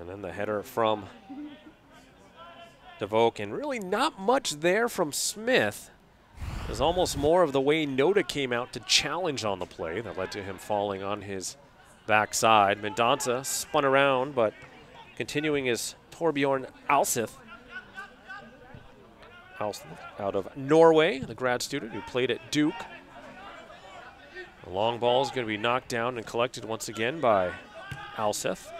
And then the header from DeVoke, and really not much there from Smith. It was almost more of the way Nota came out to challenge on the play that led to him falling on his backside. Mendonça spun around, but continuing his Torbjorn Alseth out of Norway, the grad student who played at Duke. The long ball is going to be knocked down and collected once again by Alseth.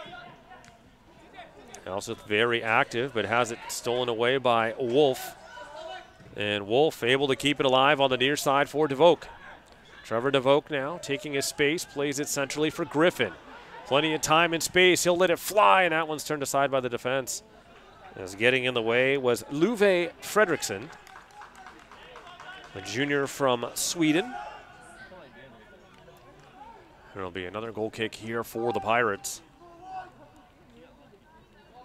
Alseth very active, but has it stolen away by Wolf. And Wolf able to keep it alive on the near side for DeVoke. Trevor DeVoke now taking his space, plays it centrally for Griffin. Plenty of time and space. He'll let it fly, and that one's turned aside by the defense. As getting in the way was Luve Fredriksson, a junior from Sweden. There'll be another goal kick here for the Pirates.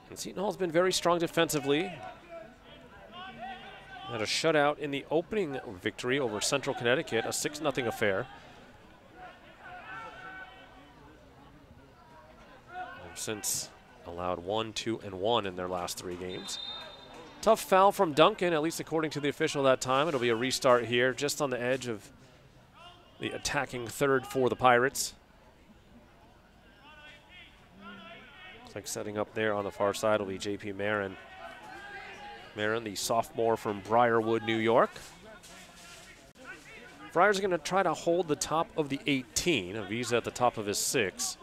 And Seton Hall's been very strong defensively. Had a shutout in the opening victory over Central Connecticut, a 6 0 affair. Since allowed one, two, and one in their last three games. Tough foul from Duncan, at least according to the official that time. It'll be a restart here, just on the edge of the attacking third for the Pirates. Like setting up there on the far side will be J.P. Marin. Marin, the sophomore from Briarwood, New York. Friars going to try to hold the top of the 18. Avisa at the top of his six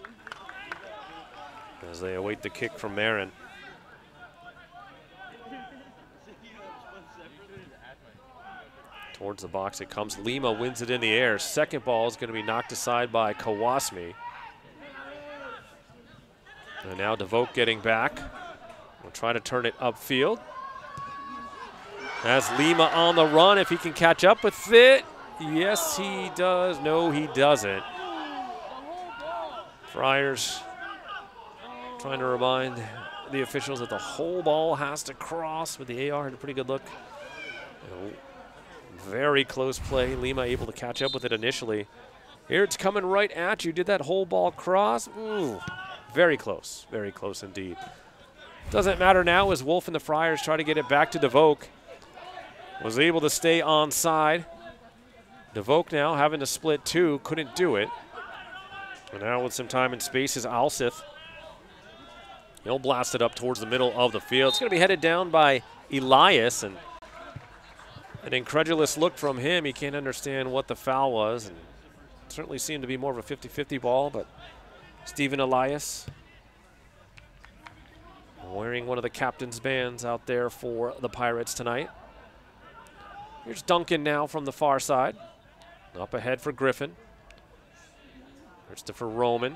as they await the kick from Marin. Towards the box it comes. Lima wins it in the air. Second ball is going to be knocked aside by Kawasmi. And now DeVoke getting back. We'll try to turn it upfield. As Lima on the run, if he can catch up with it. Yes, he does. No, he doesn't. Friars Trying to remind the officials that the whole ball has to cross, but the AR had a pretty good look. Oh, very close play. Lima able to catch up with it initially. Here it's coming right at you. Did that whole ball cross? Ooh, very close. Very close indeed. Doesn't matter now as Wolf and the Friars try to get it back to DeVoke. Was able to stay on side. DeVoke now having to split two, couldn't do it. And now with some time and space is Alseth. He'll blast it up towards the middle of the field. It's going to be headed down by Elias, and an incredulous look from him. He can't understand what the foul was, and certainly seemed to be more of a 50-50 ball, but Stephen Elias wearing one of the captain's bands out there for the Pirates tonight. Here's Duncan now from the far side. Up ahead for Griffin. Christopher Roman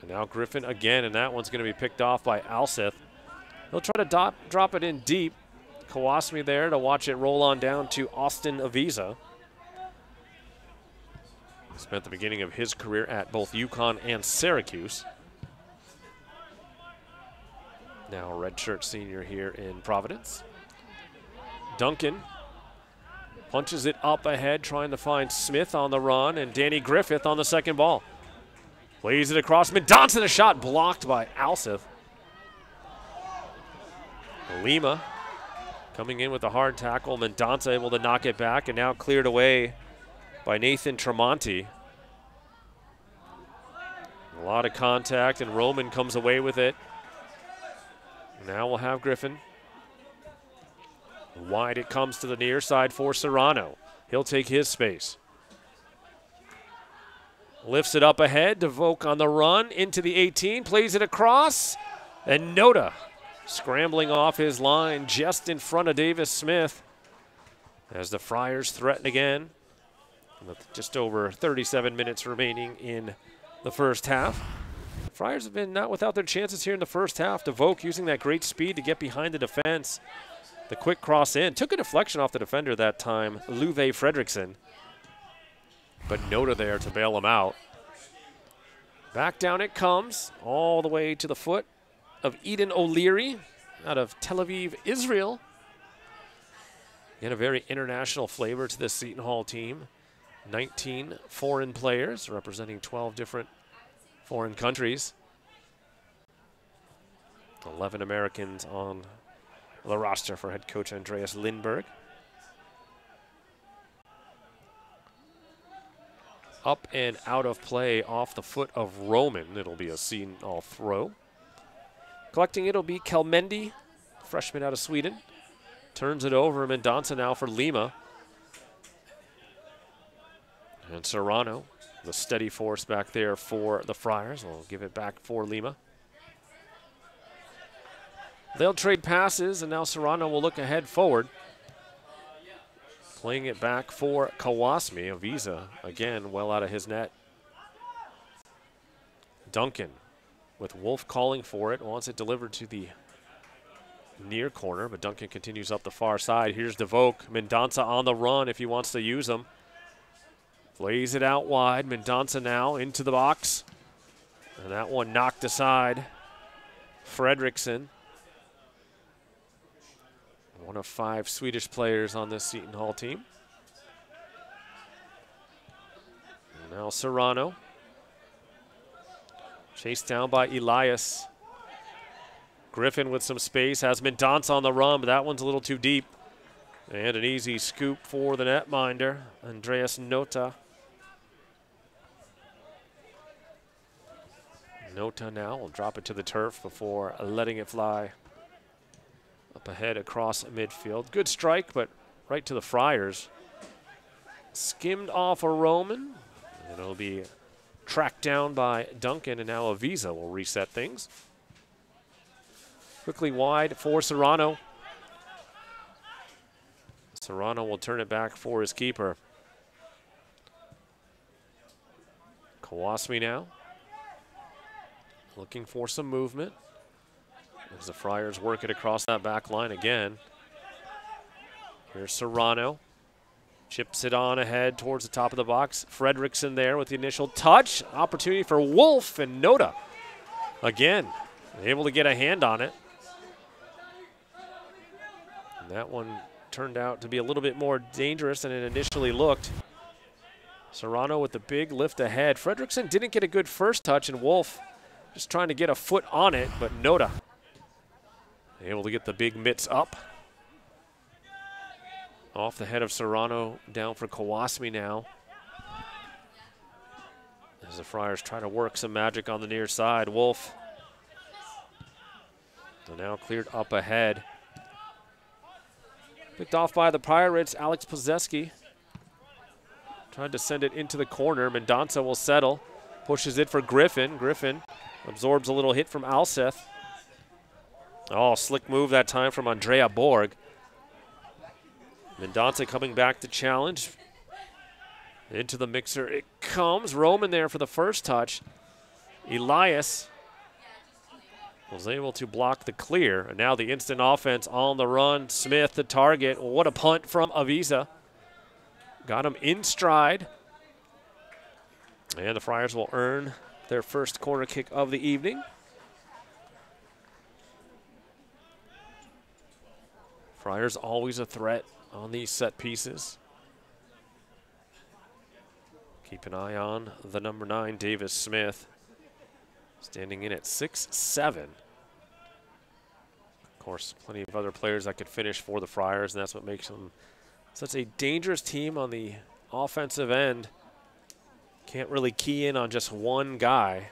and now Griffin again, and that one's going to be picked off by Alseth. He'll try to dot, drop it in deep. Kawasmi there to watch it roll on down to Austin Avisa. Spent the beginning of his career at both UConn and Syracuse. Now redshirt senior here in Providence. Duncan punches it up ahead, trying to find Smith on the run, and Danny Griffin on the second ball. Plays it across. Mendonça, the shot blocked by Alseth. Lima coming in with a hard tackle. Mendonça able to knock it back and now cleared away by Nathan Tremonti. A lot of contact, and Roman comes away with it. Now we'll have Griffin. Wide it comes to the near side for Serrano. He'll take his space. Lifts it up ahead. DeVoke on the run into the 18. Plays it across. And Nota scrambling off his line just in front of Davis Smith as the Friars threaten again. With just over 37 minutes remaining in the first half. Friars have been not without their chances here in the first half. DeVoke using that great speed to get behind the defense. The quick cross in. Took a deflection off the defender that time, Luve Fredriksson but Nota there to bail him out. Back down it comes, all the way to the foot of Eden O'Leary out of Tel Aviv, Israel. Again, a very international flavor to this Seton Hall team. 19 foreign players representing 12 different foreign countries. 11 Americans on the roster for head coach Andreas Lindberg. Up and out of play off the foot of Roman. It'll be a Seton Hall throw. Collecting it'll be Kelmendi, freshman out of Sweden. Turns it over. Mendonça now for Lima. And Serrano, the steady force back there for the Friars, will give it back for Lima. They'll trade passes, and now Serrano will look ahead forward. Playing it back for Kawasmi. Avisa, again, well out of his net. Duncan, with Wolf calling for it, wants it delivered to the near corner, but Duncan continues up the far side. Here's DeVoke. Mendonça on the run if he wants to use them. Lays it out wide. Mendonça now into the box. And that one knocked aside. Fredriksson one of five Swedish players on this Seton Hall team. And now Serrano. Chased down by Elias. Griffin with some space, has Mendonça on the run, but that one's a little too deep. And an easy scoop for the netminder, Andreas Nota. Nota now will drop it to the turf before letting it fly. Up ahead across midfield. Good strike, but right to the Friars. Skimmed off a Roman. And it'll be tracked down by Duncan, and now Avisa will reset things. Quickly wide for Serrano. Serrano will turn it back for his keeper. Kawasmi now. Looking for some movement. As the Friars work it across that back line again. Here's Serrano. Chips it on ahead towards the top of the box. Fredriksson there with the initial touch. Opportunity for Wolf and Nota. Again, able to get a hand on it. And that one turned out to be a little bit more dangerous than it initially looked. Serrano with the big lift ahead. Fredriksson didn't get a good first touch, and Wolf just trying to get a foot on it, but Nota Able to get the big mitts up. Off the head of Serrano, down for Kawasmi now. As the Friars try to work some magic on the near side. Wolf. So now cleared up ahead. Picked off by the Pirates, Alex Pozeski. Trying to send it into the corner. Mendonça will settle. Pushes it for Griffin. Griffin absorbs a little hit from Alseth. Oh, slick move that time from Andrea Borg. Mendonça coming back to challenge. Into the mixer it comes. Roman there for the first touch. Elias was able to block the clear. And now the instant offense on the run. Smith, the target. What a punt from Avisa. Got him in stride. And the Friars will earn their first corner kick of the evening. Friars always a threat on these set pieces. Keep an eye on the number nine, Davis Smith, standing in at six seven. Of course, plenty of other players that could finish for the Friars, and that's what makes them such a dangerous team on the offensive end. Can't really key in on just one guy.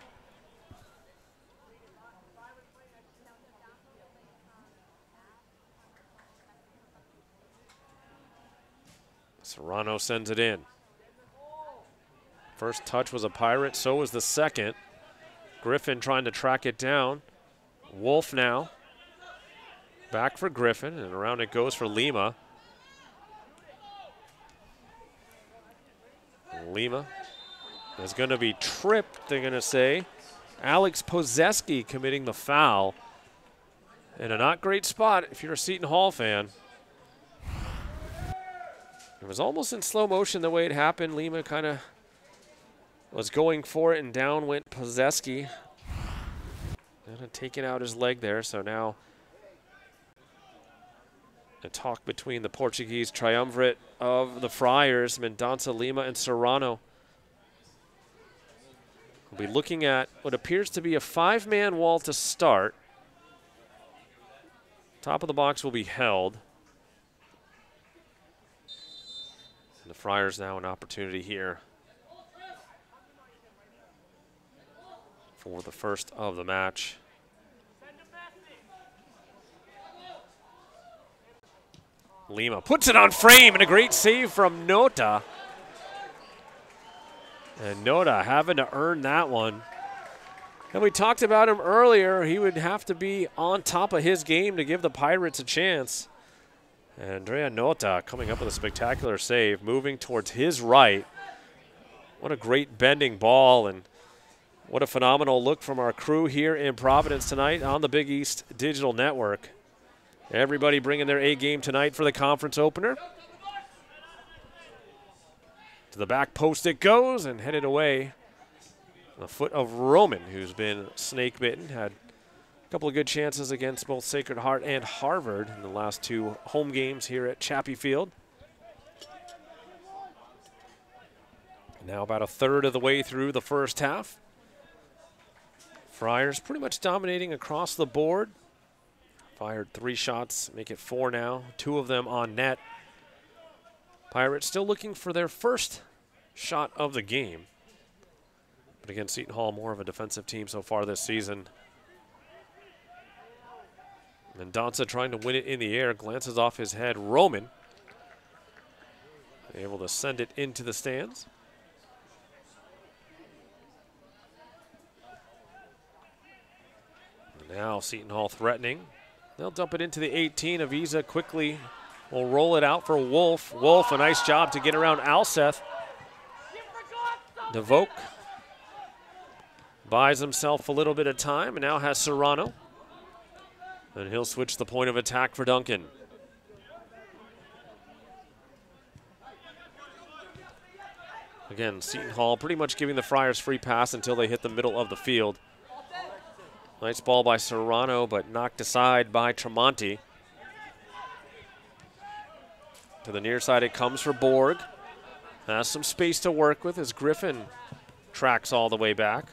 Serrano sends it in. First touch was a Pirate, so was the second. Griffin trying to track it down. Wolf now. Back for Griffin, and around it goes for Lima. Lima is going to be tripped, they're going to say. Alex Pozeski committing the foul. In a not great spot if you're a Seton Hall fan. It was almost in slow motion the way it happened. Lima kind of was going for it, and down went Pozeski. Of taking out his leg there, so now a talk between the Portuguese triumvirate of the Friars, Mendonça, Lima, and Serrano. We'll be looking at what appears to be a five-man wall to start. Top of the box will be held. And the Friars now an opportunity here for the first of the match. Lima puts it on frame and a great save from Nota. And Nota having to earn that one. And we talked about him earlier. He would have to be on top of his game to give the Pirates a chance. Andrea Nota coming up with a spectacular save, moving towards his right. What a great bending ball and what a phenomenal look from our crew here in Providence tonight on the Big East Digital Network. Everybody bringing their A game tonight for the conference opener. To the back post it goes and headed away. The foot of Roman, who's been snake bitten, had a couple of good chances against both Sacred Heart and Harvard in the last two home games here at Chapey Field. Now about a third of the way through the first half. Friars pretty much dominating across the board. Fired three shots, make it four now, two of them on net. Pirates still looking for their first shot of the game. But again, Seton Hall more of a defensive team so far this season. Mendonça trying to win it in the air, glances off his head. Roman able to send it into the stands. Now Seton Hall threatening. They'll dump it into the 18. Avisa quickly will roll it out for Wolf. Wolf, a nice job to get around Alseth. DeVoke buys himself a little bit of time and now has Serrano. And he'll switch the point of attack for Duncan. Again, Seton Hall pretty much giving the Friars free pass until they hit the middle of the field. Nice ball by Serrano, but knocked aside by Tremonti. To the near side it comes for Borg. Has some space to work with as Griffin tracks all the way back.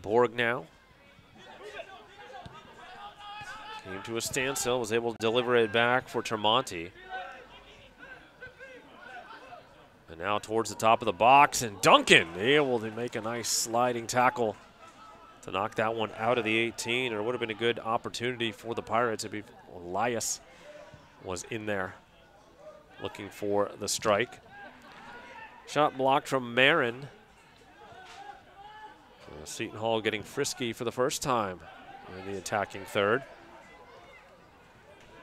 Borg now. Came to a standstill, was able to deliver it back for Tremonti. And now towards the top of the box, and Duncan able to make a nice sliding tackle to knock that one out of the 18, or it would have been a good opportunity for the Pirates to be Elias was in there looking for the strike. Shot blocked from Marin. Uh, Seton Hall getting frisky for the first time in the attacking third.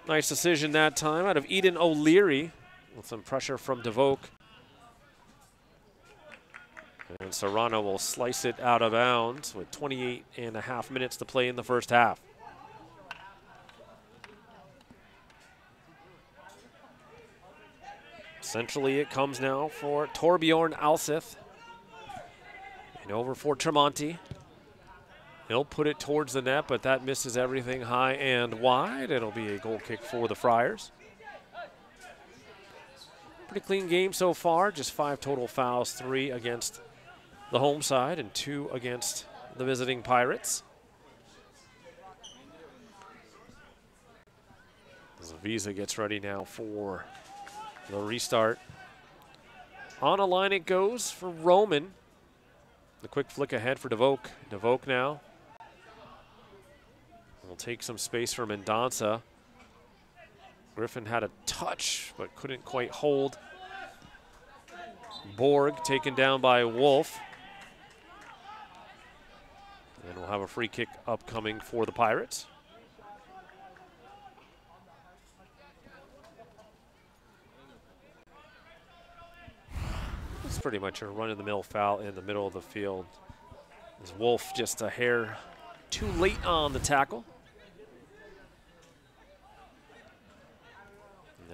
Nice decision that time out of Eden O'Leary with some pressure from DeVoke. And Serrano will slice it out of bounds with 28 and a half minutes to play in the first half. Essentially, it comes now for Torbjorn Alseth. And over for Tremonti. He'll put it towards the net, but that misses everything high and wide. It'll be a goal kick for the Friars. Pretty clean game so far, just five total fouls, three against the home side and two against the visiting Pirates. Visa gets ready now for the restart. On a line it goes for Roman. The quick flick ahead for DeVoke. DeVoke now. Will take some space for Mendonça. Griffin had a touch, but couldn't quite hold. Borg taken down by Wolf. And we'll have a free kick upcoming for the Pirates. It's pretty much a run-of-the-mill foul in the middle of the field. As Wolf just a hair too late on the tackle.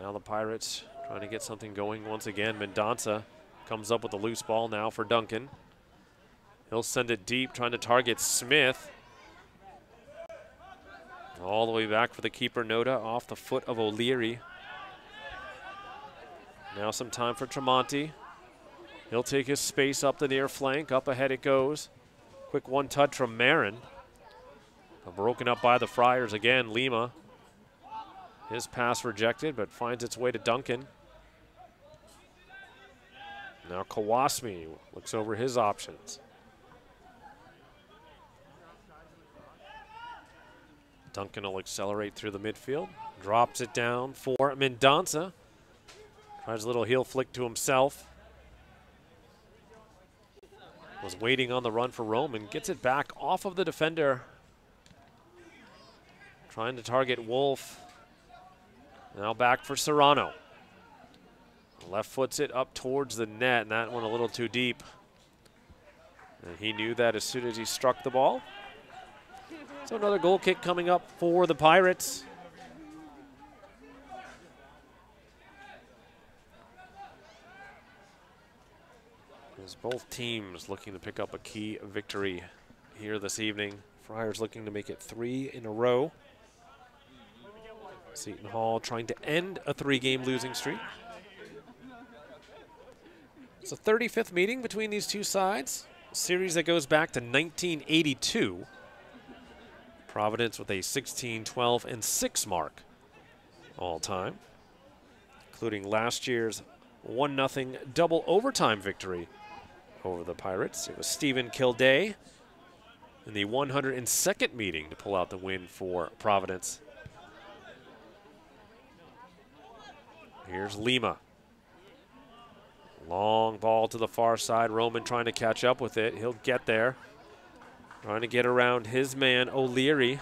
Now the Pirates trying to get something going once again. Mendonça comes up with a loose ball now for Duncan. He'll send it deep, trying to target Smith. All the way back for the keeper, Nota, off the foot of O'Leary. Now some time for Tremonti. He'll take his space up the near flank. Up ahead it goes. Quick one touch from Marin. Broken up by the Friars again. Lima. His pass rejected, but finds its way to Duncan. Now Kawasmi looks over his options. Duncan will accelerate through the midfield. Drops it down for Mendonça. Tries a little heel flick to himself. Was waiting on the run for Roman. Gets it back off of the defender. Trying to target Wolf. Now back for Serrano. Left foots it up towards the net, and that one a little too deep. And he knew that as soon as he struck the ball. So another goal kick coming up for the Pirates. As both teams looking to pick up a key victory here this evening. Friars looking to make it three in a row. Seton Hall trying to end a three-game losing streak. It's a 35th meeting between these two sides. A series that goes back to 1982. Providence with a 16, 12, and 6 mark all time, including last year's 1 0 double overtime victory over the Pirates. It was Stephen Kilday in the 102nd meeting to pull out the win for Providence. Here's Lima. Long ball to the far side. Roman trying to catch up with it. He'll get there. Trying to get around his man, O'Leary.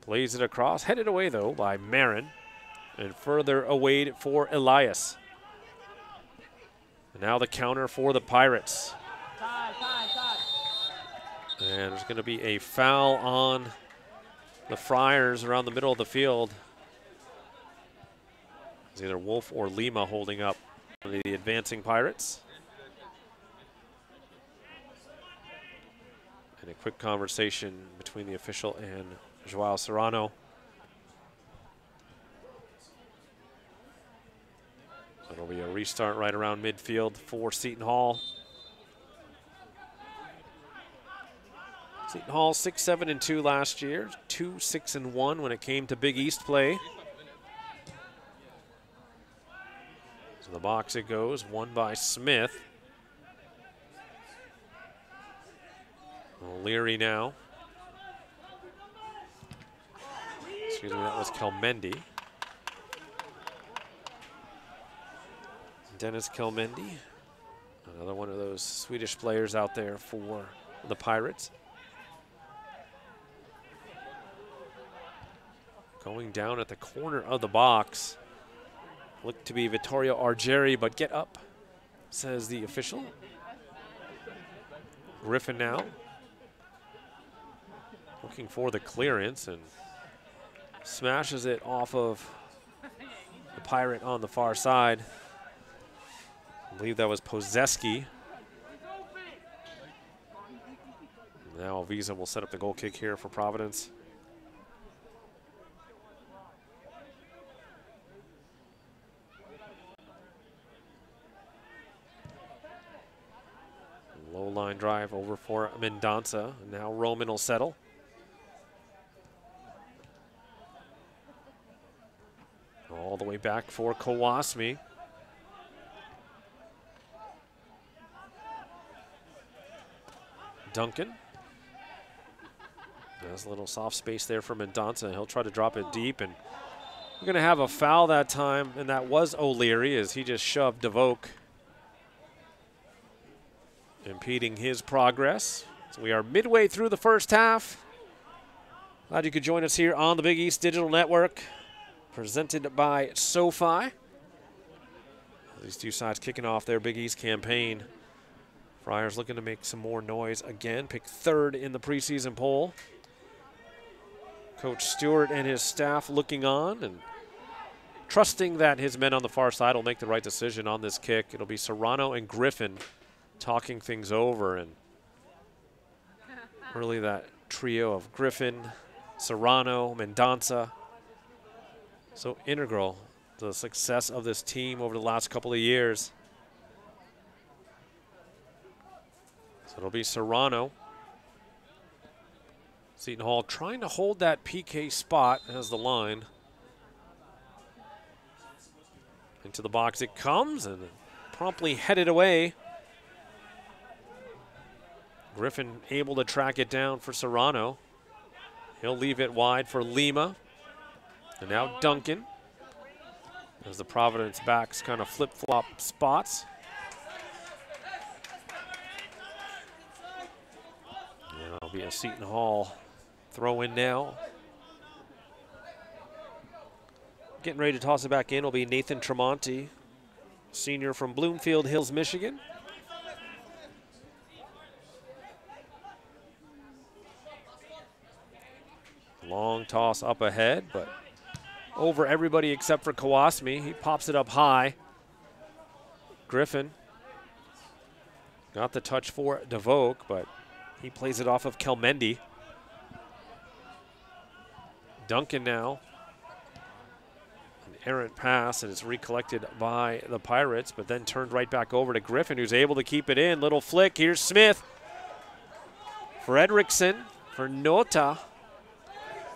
Plays it across. Headed away, though, by Marin. And further away for Elias. And now the counter for the Pirates. And there's going to be a foul on the Friars around the middle of the field. It's either Wolf or Lima holding up the advancing Pirates. And a quick conversation between the official and Joao Serrano. So it'll be a restart right around midfield for Seton Hall. Seton Hall 6 7 and 2 last year, 2 6 and 1 when it came to Big East play. To the box it goes, won by Smith. O'Leary now. Excuse me, that was Kelmendi. Dennis Kelmendi, another one of those Swedish players out there for the Pirates. Going down at the corner of the box. Look to be Vittorio Argeri, but get up, says the official. Griffin now. Looking for the clearance and smashes it off of the Pirate on the far side. I believe that was Pozeski. Now Visa will set up the goal kick here for Providence. Low line drive over for Mendonça. Now Roman will settle. All the way back for Kawasmi. Duncan. There's a little soft space there for Mendonça. He'll try to drop it deep, and we're going to have a foul that time, and that was O'Leary as he just shoved DeVoke impeding his progress. So we are midway through the first half. Glad you could join us here on the Big East Digital Network, presented by SoFi. These two sides kicking off their Big East campaign. Friars looking to make some more noise again, pick third in the preseason poll. Coach Stewart and his staff looking on and trusting that his men on the far side will make the right decision on this kick. It'll be Serrano and Griffin talking things over and really that trio of Griffin, Serrano, Mendonça. So integral to the success of this team over the last couple of years. So it'll be Serrano. Seton Hall trying to hold that PK spot as the line. Into the box it comes and promptly headed away. Griffin able to track it down for Serrano. He'll leave it wide for Lima. And now Duncan. As the Providence backs kind of flip-flop spots. And it'll be a Seton Hall throw in now. Getting ready to toss it back in will be Nathan Tremonti, senior from Bloomfield Hills, Michigan. Long toss up ahead, but over everybody except for Kawasmi. He pops it up high. Griffin got the touch for DeVoke, but he plays it off of Kelmendi. Duncan now. An errant pass, and it's recollected by the Pirates, but then turned right back over to Griffin, who's able to keep it in. Little flick. Here's Smith. Fredriksson for Nota.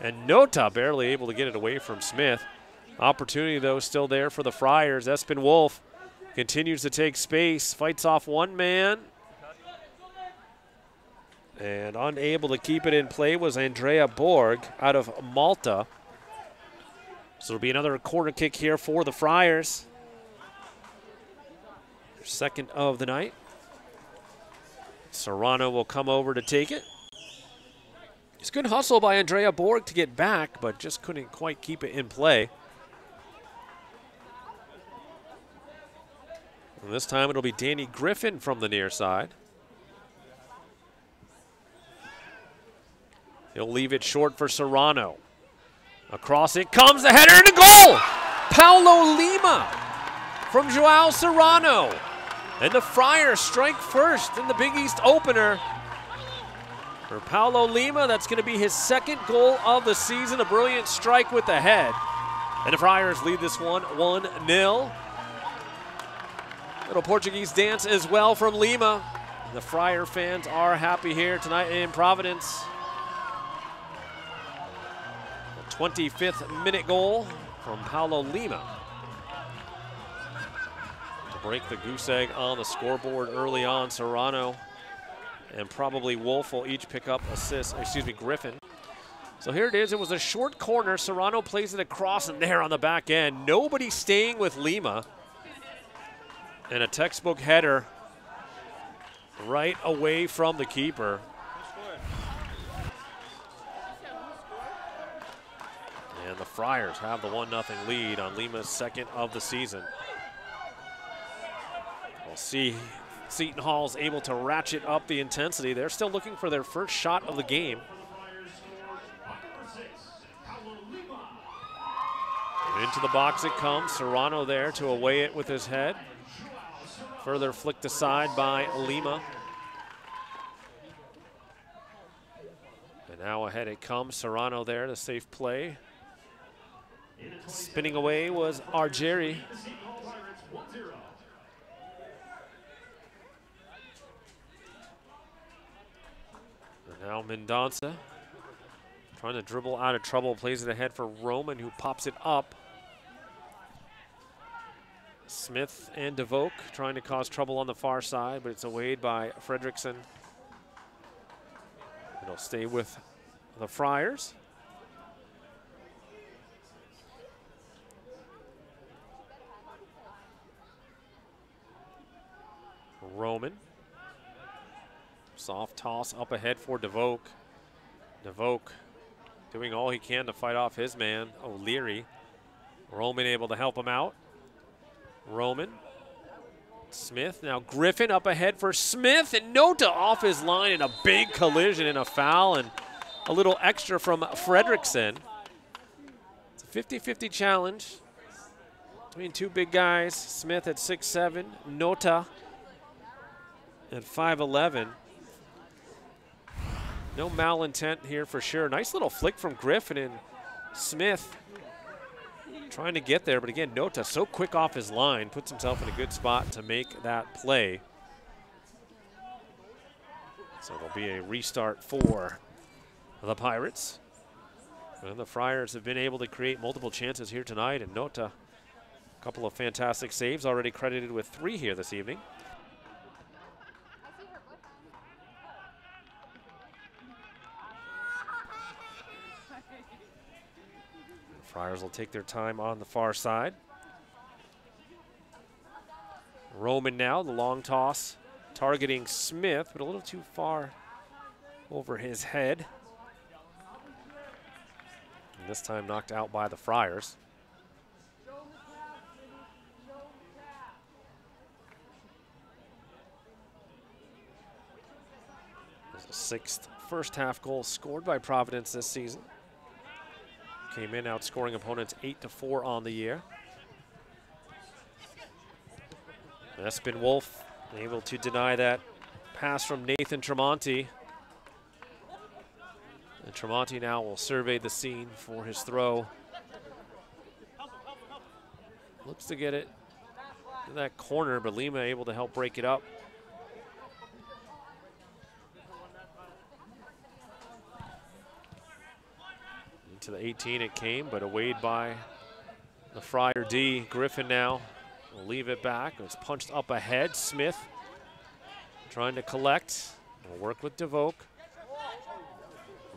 And Nota barely able to get it away from Smith. Opportunity, though, still there for the Friars. Espen Wolf continues to take space, fights off one man. And unable to keep it in play was Andrea Borg out of Malta. So it'll be another corner kick here for the Friars. Second of the night. Serrano will come over to take it. It's good hustle by Andrea Borg to get back, but just couldn't quite keep it in play. And this time it'll be Danny Griffin from the near side. He'll leave it short for Serrano. Across it comes the header and a goal! Paulo Lima from Joao Serrano. And the Friars strike first in the Big East opener. For Paulo Lima, that's going to be his second goal of the season. A brilliant strike with the head. And the Friars lead this one 1 0. Little Portuguese dance as well from Lima. The Friar fans are happy here tonight in Providence. 25th minute goal from Paulo Lima to break the goose egg on the scoreboard early on. Serrano and probably Wolf will each pick up assists, excuse me, Griffin. So here it is. It was a short corner. Serrano plays it across and there on the back end. Nobody staying with Lima. And a textbook header right away from the keeper. The Friars have the 1-0 lead on Lima's second of the season. We'll see Seton Hall's able to ratchet up the intensity. They're still looking for their first shot of the game. Into the box it comes. Serrano there to away it with his head. Further flicked aside by Lima. And now ahead it comes. Serrano there, the safe play. Spinning away was Argeri. Now Mendonça trying to dribble out of trouble, plays it ahead for Roman, who pops it up. Smith and DeVoke trying to cause trouble on the far side, but it's awayed by Fredriksson. It'll stay with the Friars. Roman. Soft toss up ahead for DeVoke. DeVoke doing all he can to fight off his man, O'Leary. Roman able to help him out. Roman. Smith, now Griffin up ahead for Smith, and Nota off his line in a big collision and a foul, and a little extra from Fredriksson. It's a 50-50 challenge between two big guys. Smith at 6'7", Nota at 5'11". No malintent here for sure. Nice little flick from Griffin and Smith trying to get there. But again, Nota so quick off his line, puts himself in a good spot to make that play. So it'll be a restart for the Pirates. And the Friars have been able to create multiple chances here tonight, and Nota, a couple of fantastic saves, already credited with three here this evening. Friars will take their time on the far side. Roman now, the long toss, targeting Smith, but a little too far over his head. And this time knocked out by the Friars. sixth first half goal scored by Providence this season. Came in outscoring opponents 8 to 4 on the year. Espen Wolf able to deny that pass from Nathan Tremonti. And Tremonti now will survey the scene for his throw. Looks to get it in that corner, but Lima able to help break it up. Into the 18 it came, but awayed by the Friar D. Griffin now will leave it back. It's punched up ahead. Smith trying to collect. Will work with DeVoke.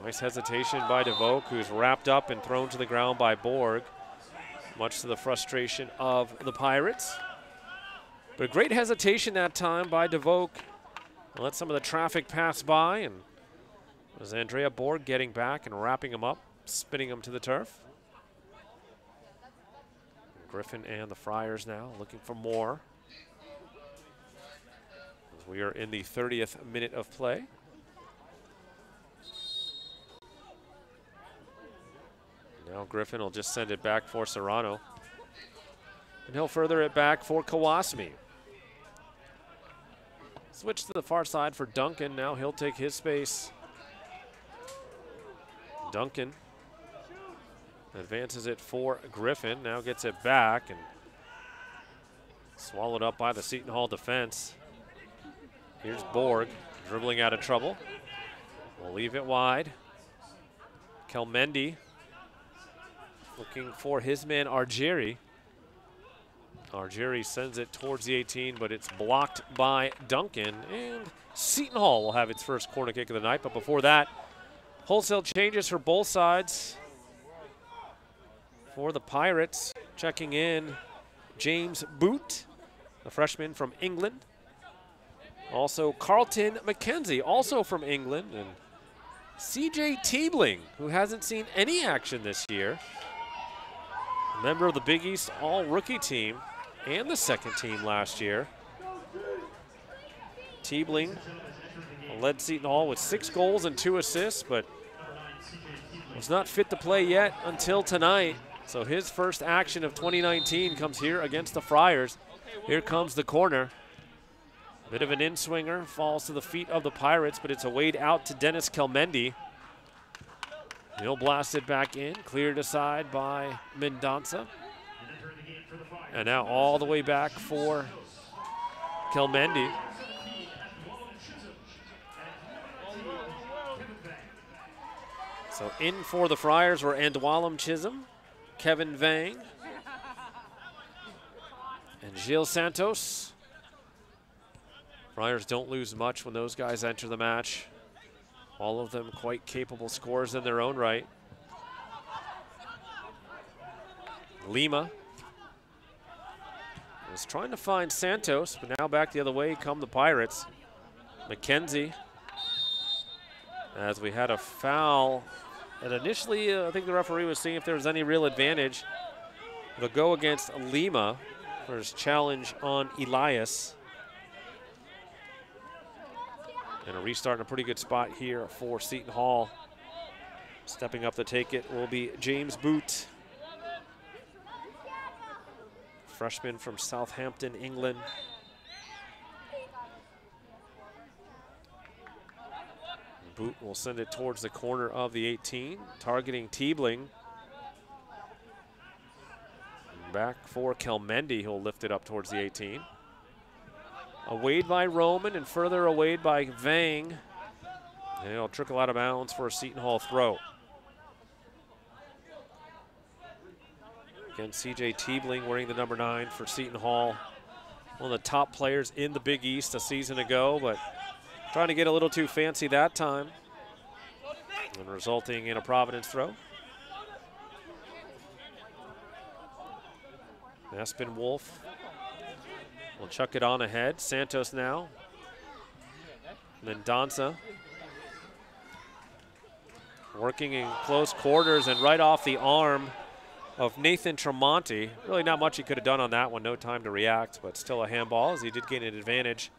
Nice hesitation by DeVoke, who's wrapped up and thrown to the ground by Borg, much to the frustration of the Pirates. But great hesitation that time by DeVoke. Let some of the traffic pass by, and was Andrea Borg getting back and wrapping him up, spinning him to the turf. Griffin and the Friars now looking for more. As we are in the 30th minute of play. Now Griffin will just send it back for Serrano. And he'll further it back for Kawasmi. Switch to the far side for Duncan. Now he'll take his space. Duncan advances it for Griffin. Now gets it back and swallowed up by the Seton Hall defense. Here's Borg dribbling out of trouble. We'll leave it wide. Kelmendi looking for his man Argeri. Argeri sends it towards the 18, but it's blocked by Duncan. And Seton Hall will have its first corner kick of the night. But before that, wholesale changes for both sides. For the Pirates, checking in James Boot, the freshman from England. Also Carlton McKenzie, also from England. And CJ Teebling, who hasn't seen any action this year. A member of the Big East all-rookie team and the second team last year. Teebling led Seton Hall with six goals and two assists, but was not fit to play yet until tonight. So his first action of 2019 comes here against the Friars. Here comes the corner. Bit of an in-swinger, falls to the feet of the Pirates, but it's a wade out to Dennis Kelmendi. He'll blast it back in, cleared aside by Mendonça. And now all the way back for Kelmendi. So in for the Friars were Andualum Chisholm, Kevin Vang, and Gilles Santos. Friars don't lose much when those guys enter the match. All of them quite capable scorers in their own right. Lima was trying to find Santos, but now back the other way come the Pirates. McKenzie, as we had a foul. And initially, uh, I think the referee was seeing if there was any real advantage. The go against Lima for his challenge on Elias. And a restart in a pretty good spot here for Seton Hall. Stepping up to take it will be James Boot. Freshman from Southampton, England. Boot will send it towards the corner of the 18, targeting Teebling. Back for Kelmendi, who'll lift it up towards the 18. Awayed by Roman and further awayed by Vang. And it'll trickle out of bounds for a Seton Hall throw. Again, CJ Teebling wearing the number nine for Seton Hall. One of the top players in the Big East a season ago, but trying to get a little too fancy that time. And resulting in a Providence throw. Aspen Wolf will chuck it on ahead. Santos now. Mendonca working in close quarters and right off the arm of Nathan Tremonti. Really not much he could have done on that one. No time to react, but still a handball as he did gain an advantage.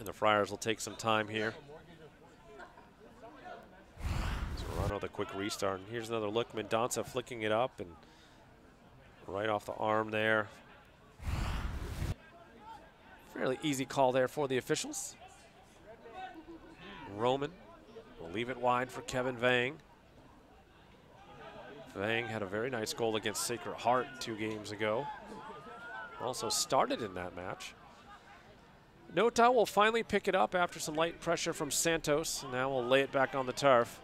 And the Friars will take some time here. Serrano the quick restart. And here's another look. Mendonca flicking it up and right off the arm there. Fairly easy call there for the officials. Roman will leave it wide for Kevin Vang. Vang had a very nice goal against Sacred Heart two games ago. Also started in that match. Nota will finally pick it up after some light pressure from Santos. Now we'll lay it back on the turf.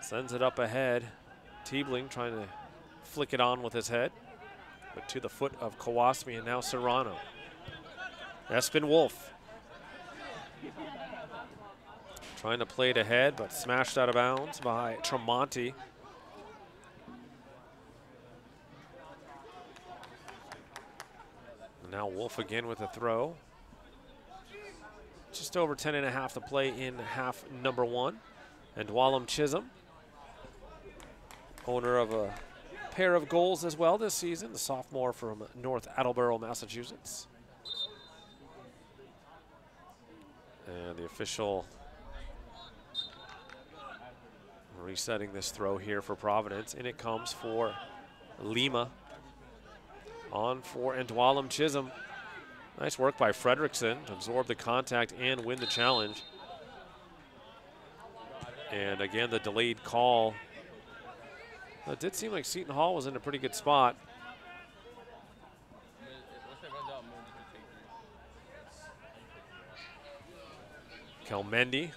Sends it up ahead. Teebling trying to flick it on with his head. But to the foot of Kawasmi and now Serrano. Espen Wolf. Trying to play it ahead, but smashed out of bounds by Tremonti. Now Wolf again with a throw. Just over 10 and a half to play in half number one. And Wallum Chisholm, owner of a pair of goals as well this season, the sophomore from North Attleboro, Massachusetts. And the official resetting this throw here for Providence, and it comes for Lima. On for Andwalum Chisholm. Nice work by Fredriksson to absorb the contact and win the challenge. And again, the delayed call. It did seem like Seton Hall was in a pretty good spot. Kelmendi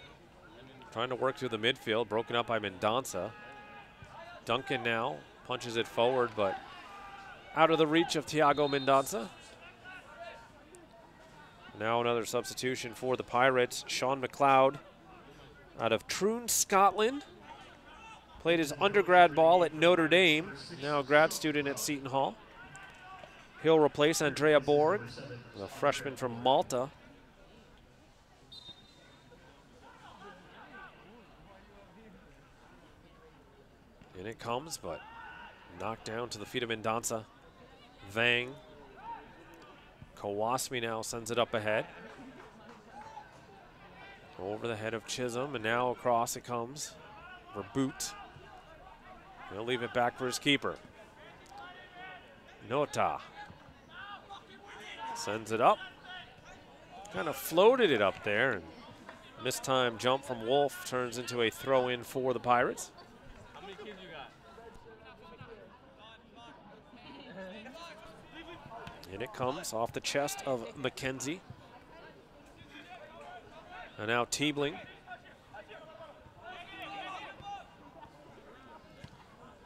trying to work through the midfield, broken up by Mendonca. Duncan now punches it forward, but out of the reach of Tiago Mendonca. Now another substitution for the Pirates. Sean McLeod out of Troon, Scotland. Played his undergrad ball at Notre Dame, now a grad student at Seton Hall. He'll replace Andrea Borg, a freshman from Malta. In it comes, but knocked down to the feet of Mendonca. Vang. Kawasmi now sends it up ahead. Over the head of Chisholm, and now across it comes for Boot. He'll leave it back for his keeper. Nota sends it up. Kind of floated it up there, and this time jump from Wolf turns into a throw in for the Pirates. And it comes off the chest of McKenzie. And now Teebling.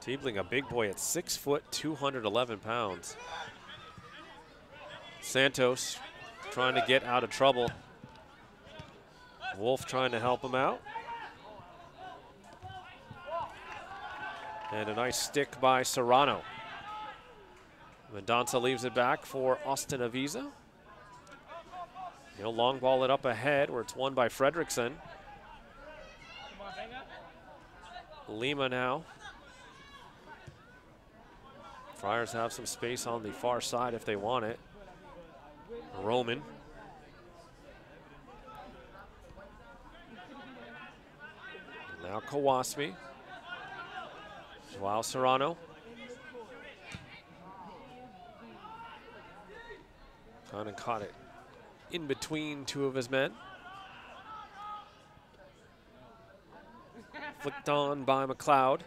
Teebling, a big boy at six foot, 211 pounds. Santos trying to get out of trouble. Wolf trying to help him out. And a nice stick by Serrano. Mendonca leaves it back for Austin Aviza. He'll long ball it up ahead where it's won by Fredriksson. Lima now. Friars have some space on the far side if they want it. Roman. Now Kawasmi. Joao Serrano. Kind of caught it in between two of his men. Flicked on by McLeod.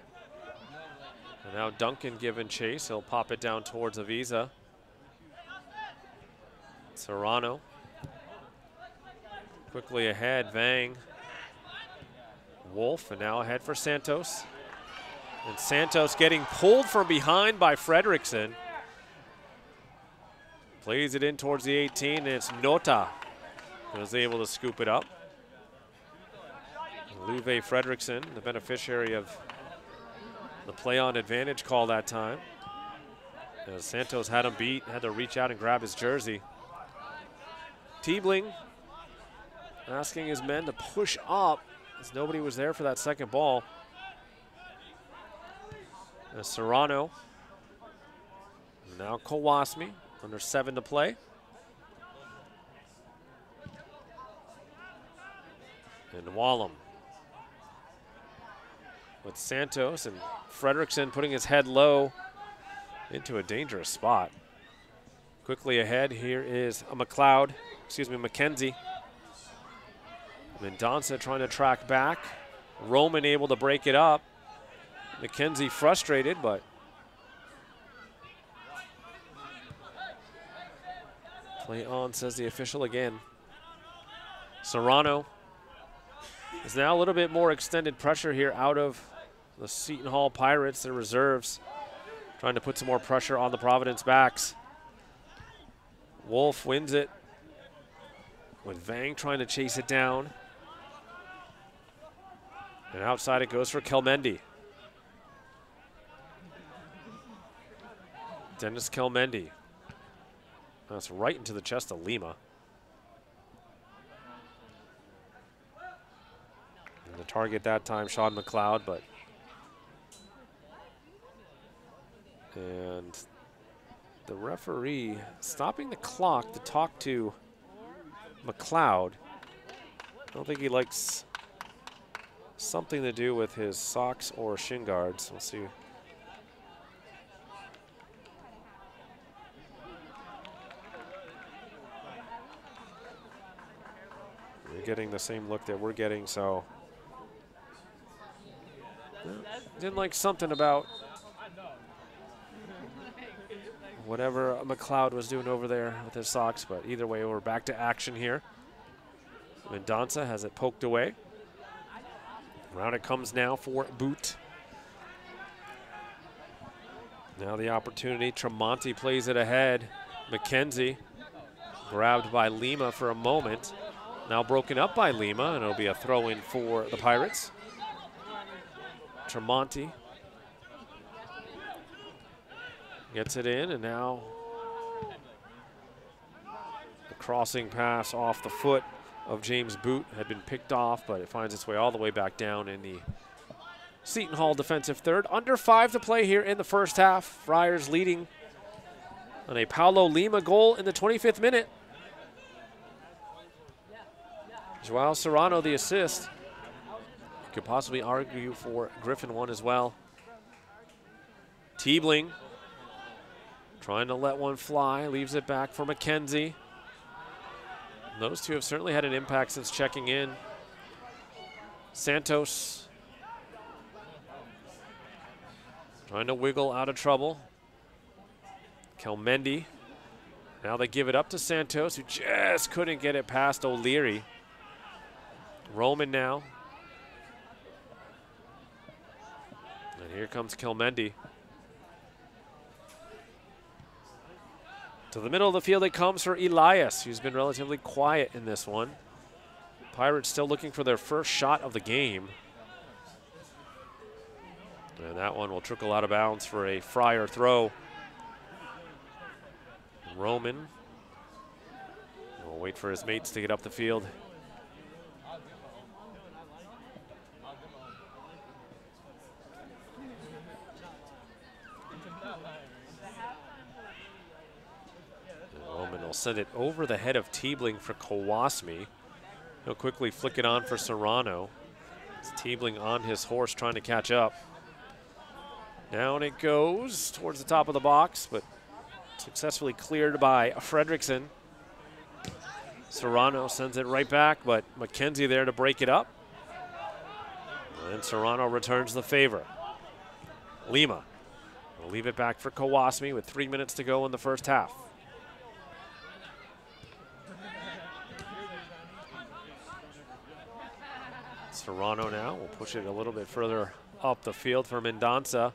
And now Duncan giving chase. He'll pop it down towards Aviza. Serrano. Quickly ahead, Vang. Wolf, and now ahead for Santos. And Santos getting pulled from behind by Fredriksson. Plays it in towards the 18, and it's Nota who was able to scoop it up. Luve Fredriksson, the beneficiary of the play on advantage call that time. As Santos had him beat, had to reach out and grab his jersey. Tiebling asking his men to push up as nobody was there for that second ball. As Serrano. Now Kawasmi under seven to play. And Wallum with Santos and Fredriksson putting his head low into a dangerous spot. Quickly ahead, here is a McLeod, excuse me, McKenzie. Mendonça trying to track back. Roman able to break it up. McKenzie frustrated, but play on, says the official again. Serrano is now a little bit more extended pressure here out of the Seton Hall Pirates, their reserves, trying to put some more pressure on the Providence backs. Wolf wins it with Vang trying to chase it down. And outside it goes for Kelmendi. Dennis Kelmendi. That's right into the chest of Lima. And the target that time, Sean McLeod, but and the referee stopping the clock to talk to McLeod. I don't think he likes something to do with his socks or shin guards. We'll see. Getting the same look that we're getting, so. Didn't like something about whatever McLeod was doing over there with his socks, but either way, we're back to action here. Mendonça has it poked away. Around it comes now for Boot. Now the opportunity. Tremonti plays it ahead. McKenzie grabbed by Lima for a moment. Now broken up by Lima, and it'll be a throw in for the Pirates. Tremonti gets it in, and now the crossing pass off the foot of James Boot had been picked off, but it finds its way all the way back down in the Seton Hall defensive third. Under five to play here in the first half. Friars leading on a Paulo Lima goal in the 25th minute. Joao Serrano the assist. Could possibly argue for Griffin one as well. Tiebling trying to let one fly, leaves it back for McKenzie. Those two have certainly had an impact since checking in. Santos trying to wiggle out of trouble. Kelmendi. Now they give it up to Santos, who just couldn't get it past O'Leary. Roman now. And here comes Kelmendi. To the middle of the field it comes for Elias, who's been relatively quiet in this one. Pirates still looking for their first shot of the game. And that one will trickle out of bounds for a Fryer throw. Roman will wait for his mates to get up the field. Will send it over the head of Tiebling for Kawasmi. He'll quickly flick it on for Serrano. It's Tiebling on his horse trying to catch up. Down it goes towards the top of the box, but successfully cleared by Fredriksson. Serrano sends it right back, but McKenzie there to break it up. And Serrano returns the favor. Lima will leave it back for Kawasmi with three minutes to go in the first half. Serrano now will push it a little bit further up the field for Mendonça.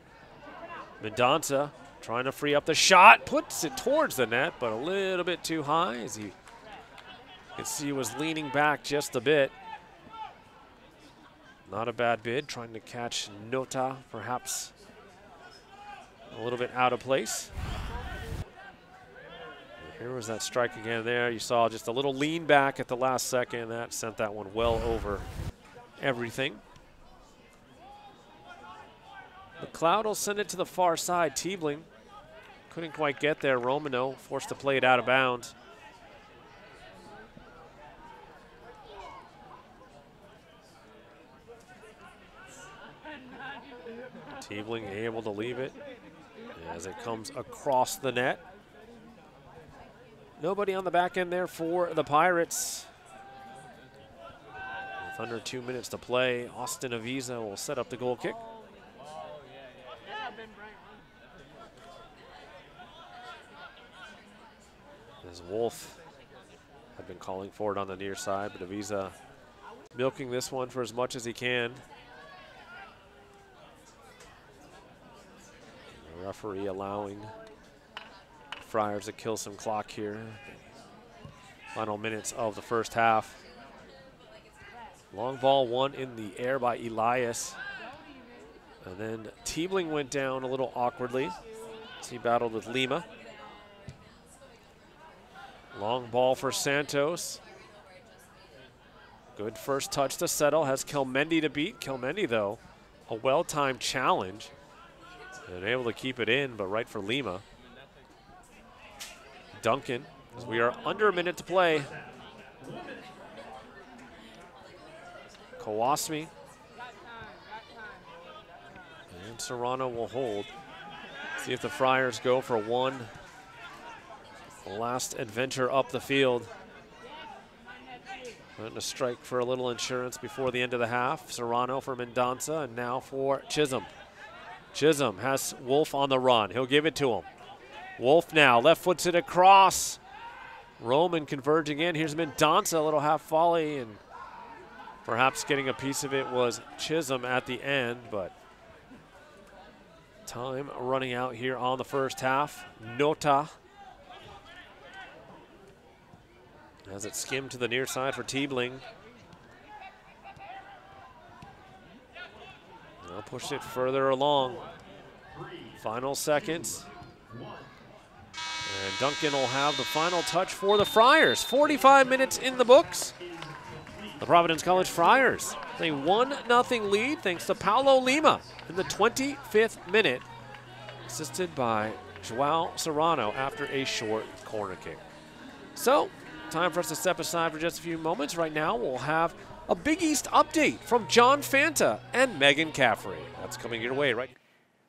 Mendonça trying to free up the shot, puts it towards the net, but a little bit too high as he can see he was leaning back just a bit. Not a bad bid, trying to catch Nota, perhaps a little bit out of place. Here was that strike again there. You saw just a little lean back at the last second. That sent that one well over everything. McLeod will send it to the far side. Tiebling couldn't quite get there. Romano forced to play it out of bounds. Tiebling able to leave it as it comes across the net. Nobody on the back end there for the Pirates. With under two minutes to play, Austin Aviza will set up the goal kick. As Wolf had been calling for it on the near side, but Aviza milking this one for as much as he can. The referee allowing Friars to kill some clock here. Final minutes of the first half. Long ball one in the air by Elias. And then Tiebling went down a little awkwardly he battled with Lima. Long ball for Santos. Good first touch to settle. Has Kelmendi to beat. Kelmendi, though, a well-timed challenge. And able to keep it in, but right for Lima. Duncan, as we are under a minute to play. Kawasmi. And Serrano will hold. See if the Friars go for one last adventure up the field. Going to strike for a little insurance before the end of the half. Serrano for Mendonça, and now for Chisholm. Chisholm has Wolf on the run. He'll give it to him. Wolf now, left foots it across. Roman converging in. Here's Mendonça, a little half volley, and perhaps getting a piece of it was Chisholm at the end, but time running out here on the first half. Nota As it skimmed to the near side for Tiebling. Now pushed it further along. Final seconds. And Duncan will have the final touch for the Friars. 45 minutes in the books. The Providence College Friars. A 1-0 lead thanks to Paulo Lima in the 25th minute. Assisted by Joao Serrano after a short corner kick. So Time for us to step aside for just a few moments. Right now, we'll have a Big East update from John Fanta and Megan Caffrey. That's coming your way right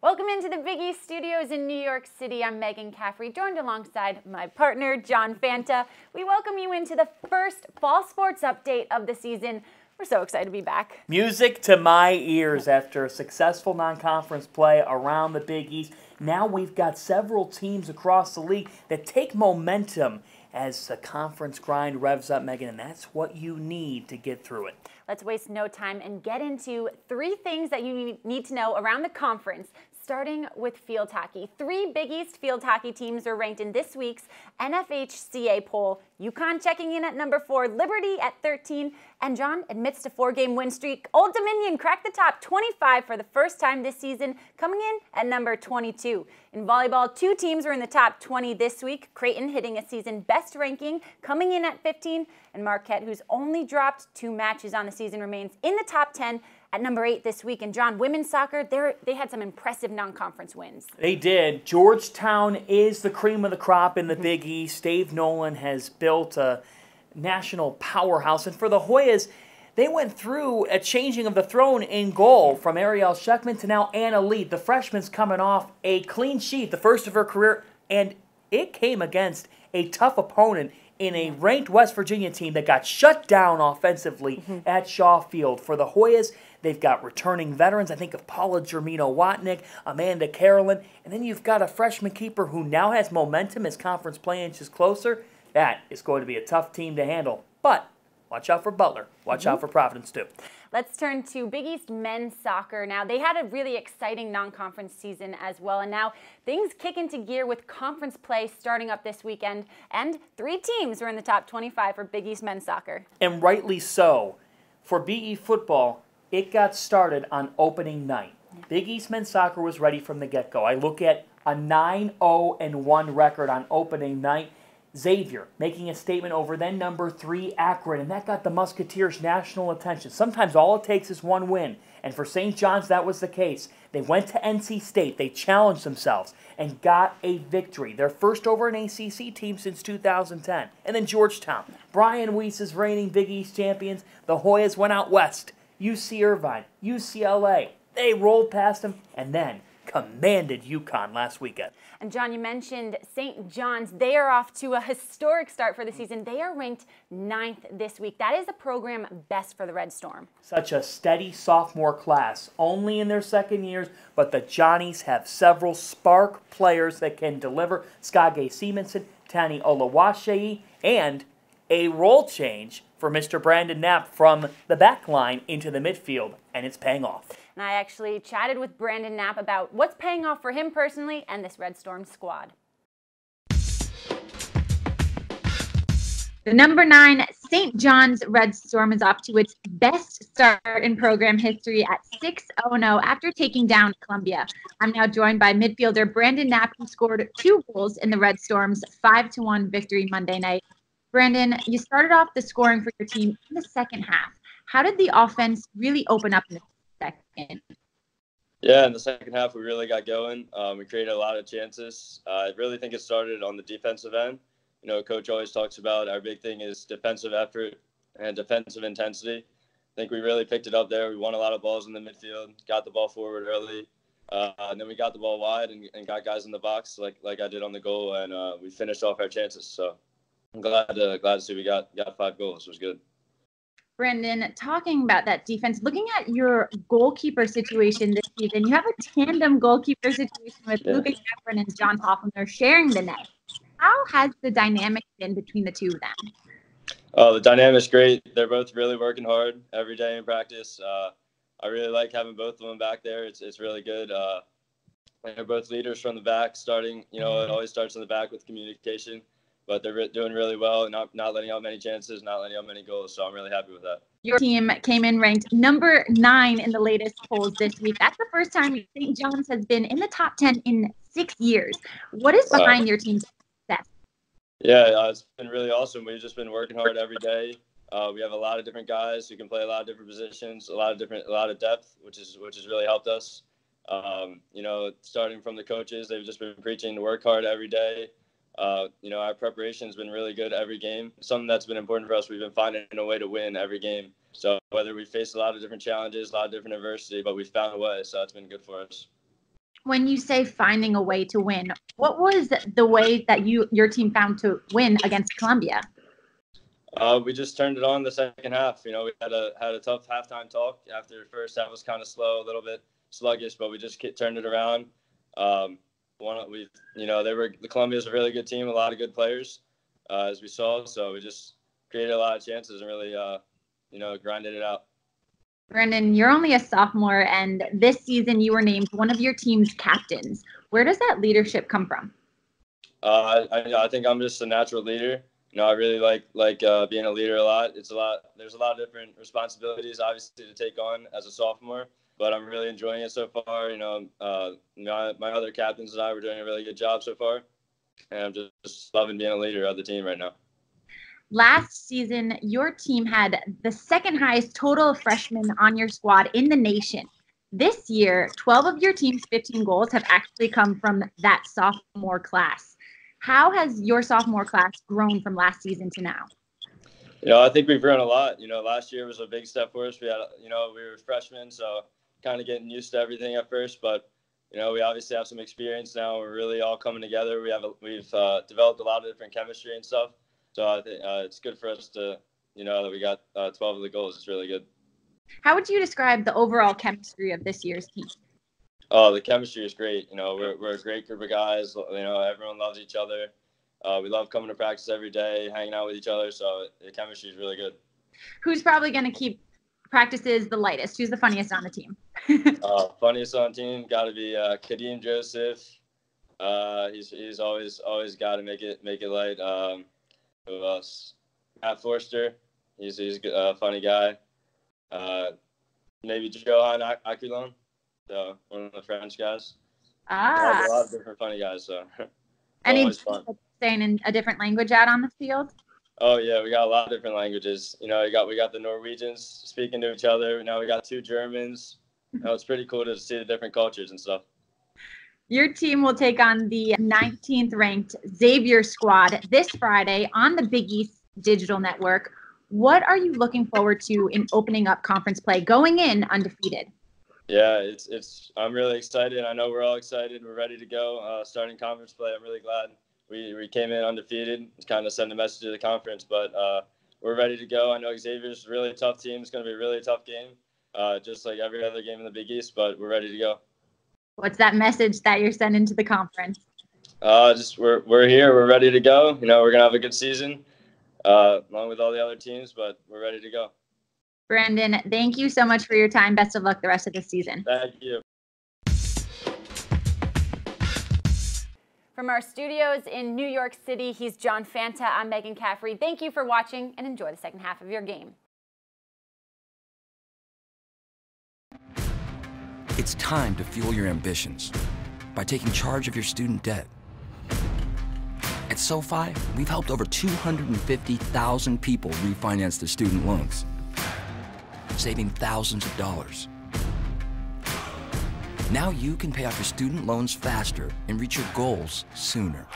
Welcome into the Big East studios in New York City. I'm Megan Caffrey, joined alongside my partner, John Fanta. We welcome you into the first fall sports update of the season. We're so excited to be back. Music to my ears after a successful non conference play around the Big East. Now we've got several teams across the league that take momentum as the conference grind revs up, Megan, and that's what you need to get through it. Let's waste no time and get into three things that you need to know around the conference starting with field hockey. Three Big East field hockey teams are ranked in this week's NFHCA poll. UConn checking in at number four, Liberty at 13, and John admits to four-game win streak. Old Dominion cracked the top 25 for the first time this season, coming in at number 22. In volleyball, two teams were in the top 20 this week. Creighton hitting a season best ranking, coming in at 15, and Marquette, who's only dropped two matches on the season, remains in the top 10 at number eight this week. And John, women's soccer, they had some impressive non-conference wins. They did. Georgetown is the cream of the crop in the mm-hmm. Big East. Dave Nolan has built a national powerhouse. And for the Hoyas, they went through a changing of the throne in goal from Ariel Sheckman to now Anna Lee. The freshman's coming off a clean sheet, the first of her career, and it came against a tough opponent in a ranked West Virginia team that got shut down offensively mm-hmm. at Shaw Field. For the Hoyas, they've got returning veterans. I think of Paula Germino Watnick, Amanda Carolyn, and then you've got a freshman keeper who now has momentum as conference play inches closer. That is going to be a tough team to handle. But watch out for Butler. Watch mm-hmm. out for Providence, too. Let's turn to Big East men's soccer now. They had a really exciting non conference season as well, and now things kick into gear with conference play starting up this weekend, and three teams are in the top 25 for Big East men's soccer. And rightly so. For BE football, it got started on opening night. Big East men's soccer was ready from the get go. I look at a 9 0 and 1 record on opening night. Xavier making a statement over then number three Akron, and that got the Musketeers national attention. Sometimes all it takes is one win, and for St. John's that was the case. They went to NC State, they challenged themselves, and got a victory. Their first over an ACC team since 2010. And then Georgetown, Brian Weiss is reigning Big East champions. The Hoyas went out west. UC Irvine, UCLA, they rolled past them, and then commanded UConn last weekend. And John, you mentioned St. John's. They are off to a historic start for the season. They are ranked ninth this week. That is a program best for the Red Storm. Such a steady sophomore class, only in their second years, but the Johnnies have several spark players that can deliver. Skage Simonsen, Tani Oluwaseyi, and a role change for Mr. Brandon Knapp from the back line into the midfield, and it's paying off. And I actually chatted with Brandon Knapp about what's paying off for him personally and this Red Storm squad. The number nine St. John's Red Storm is off to its best start in program history at 6 0 after taking down Columbia. I'm now joined by midfielder Brandon Knapp, who scored two goals in the Red Storm's 5 1 victory Monday night. Brandon, you started off the scoring for your team in the second half. How did the offense really open up in the second. Yeah, in the second half, we really got going. Um, we created a lot of chances. Uh, I really think it started on the defensive end. You know, coach always talks about our big thing is defensive effort and defensive intensity. I think we really picked it up there. We won a lot of balls in the midfield, got the ball forward early, uh, and then we got the ball wide and, and, got guys in the box like like I did on the goal, and uh, we finished off our chances. So I'm glad to glad to see we got got five goals. It was good. Brandon, talking about that defense, looking at your goalkeeper situation this season, you have a tandem goalkeeper situation with yeah. Luca Efren and John Hoffman are sharing the net. How has the dynamic been between the two of them? Oh, the dynamic's great. They're both really working hard every day in practice. Uh, I really like having both of them back there. It's, it's really good. Uh, they're both leaders from the back, starting, you know, it always starts in the back with communication but they're doing really well, not not letting out many chances, not letting out many goals. So I'm really happy with that. Your team came in ranked number nine in the latest polls this week. That's the first time St. John's has been in the top ten in six years. What is behind wow. your team's success? Yeah, uh, it's been really awesome. We've just been working hard every day. Uh, we have a lot of different guys who can play a lot of different positions, a lot of different, a lot of depth, which is which has really helped us. Um, you know, starting from the coaches, they've just been preaching to work hard every day. Uh, you know, our preparation has been really good every game. Something that's been important for us. We've been finding a way to win every game. So whether we face a lot of different challenges, a lot of different adversity, but we found a way. So it's been good for us. When you say finding a way to win, what was the way that you your team found to win against Columbia? Uh, we just turned it on the second half. You know, we had a had a tough halftime talk after first half was kind of slow, a little bit sluggish, but we just turned it around. Um, one we you know they were the Columbia's a really good team, a lot of good players, uh, as we saw. So we just created a lot of chances and really uh, you know grinded it out. Brandon, you're only a sophomore, and this season you were named one of your team's captains. Where does that leadership come from? Uh, I, I think I'm just a natural leader. You know, I really like like uh, being a leader a lot. It's a lot. There's a lot of different responsibilities, obviously, to take on as a sophomore but I'm really enjoying it so far. You know, uh, my, my other captains and I were doing a really good job so far, and I'm just, just loving being a leader of the team right now. Last season, your team had the second highest total of freshmen on your squad in the nation. This year, 12 of your team's 15 goals have actually come from that sophomore class. How has your sophomore class grown from last season to now? You know, I think we've grown a lot. You know, last year was a big step for us. We had, you know, we were freshmen, so kind of getting used to everything at first, but you know, we obviously have some experience now. We're really all coming together. We have a, we've uh, developed a lot of different chemistry and stuff. So I think uh, it's good for us to, you know, that we got uh, 12 of the goals. It's really good. How would you describe the overall chemistry of this year's team? Oh, the chemistry is great. You know, we're, we're a great group of guys. You know, everyone loves each other. Uh, we love coming to practice every day, hanging out with each other. So the chemistry is really good. Who's probably going to keep practices the lightest? Who's the funniest on the team? Uh, funniest on team got to be uh, Kadeem Joseph. Uh, he's he's always always got to make it make it light. Um, who else? Matt Forster. He's he's a funny guy. Uh, maybe Johan Akulon, so one of the French guys. Ah. A lot of different funny guys. So. Any saying in a different language out on the field? Oh yeah, we got a lot of different languages. You know, we got we got the Norwegians speaking to each other. Now we got two Germans. You was pretty cool to see the different cultures and stuff. Your team will take on the 19th ranked Xavier squad this Friday on the Big East Digital Network. What are you looking forward to in opening up conference play, going in undefeated? Yeah, it's it's. I'm really excited. I know we're all excited. We're ready to go. Uh, starting conference play. I'm really glad we, we came in undefeated. It's kind of send a message to the conference, but uh, we're ready to go. I know Xavier's a really tough team. It's going to be a really tough game, uh, just like every other game in the Big East, but we're ready to go. What's that message that you're sending to the conference? Uh, just we're, we're here. We're ready to go. You know, we're going to have a good season uh, along with all the other teams, but we're ready to go. Brandon, thank you so much for your time. Best of luck the rest of the season. Thank you. From our studios in New York City, he's John Fanta. I'm Megan Caffrey. Thank you for watching and enjoy the second half of your game. It's time to fuel your ambitions by taking charge of your student debt. At SoFi, we've helped over 250,000 people refinance their student loans, saving thousands of dollars. Now you can pay off your student loans faster and reach your goals sooner.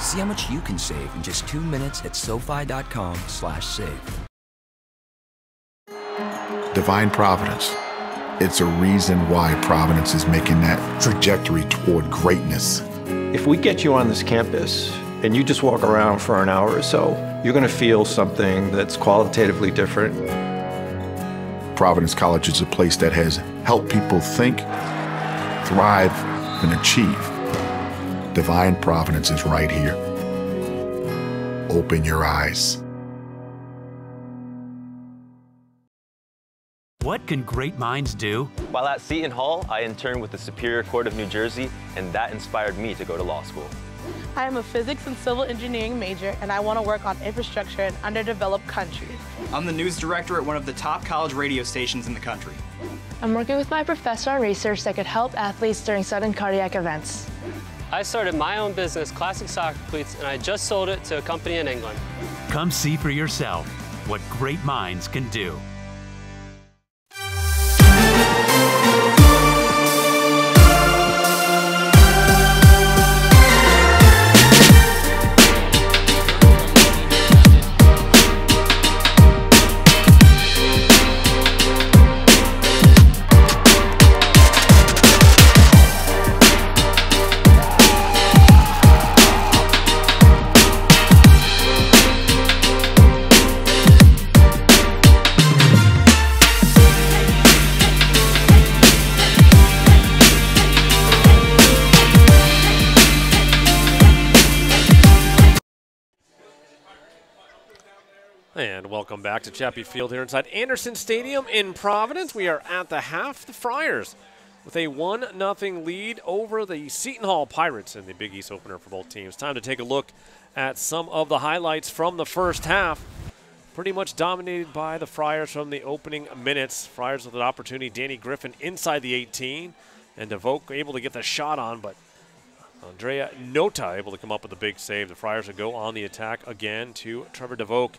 See how much you can save in just two minutes at SoFi.com slash save. Divine Providence. It's a reason why Providence is making that trajectory toward greatness. If we get you on this campus and you just walk around for an hour or so, you're going to feel something that's qualitatively different. Providence College is a place that has helped people think, thrive, and achieve. Divine Providence is right here. Open your eyes. What can great minds do? While at Seton Hall, I interned with the Superior Court of New Jersey, and that inspired me to go to law school. I am a physics and civil engineering major, and I want to work on infrastructure in underdeveloped countries. I'm the news director at one of the top college radio stations in the country. I'm working with my professor on research that could help athletes during sudden cardiac events. I started my own business, Classic Soccer Cleats, and I just sold it to a company in England. Come see for yourself what great minds can do. Back to Chapey Field here inside Anderson Stadium in Providence. We are at the half. The Friars with a 1 0 lead over the Seton Hall Pirates in the Big East opener for both teams. Time to take a look at some of the highlights from the first half. Pretty much dominated by the Friars from the opening minutes. Friars with an opportunity. Danny Griffin inside the 18, and DeVoke able to get the shot on, but Andrea Nota able to come up with a big save. The Friars would go on the attack again to Trevor DeVoke.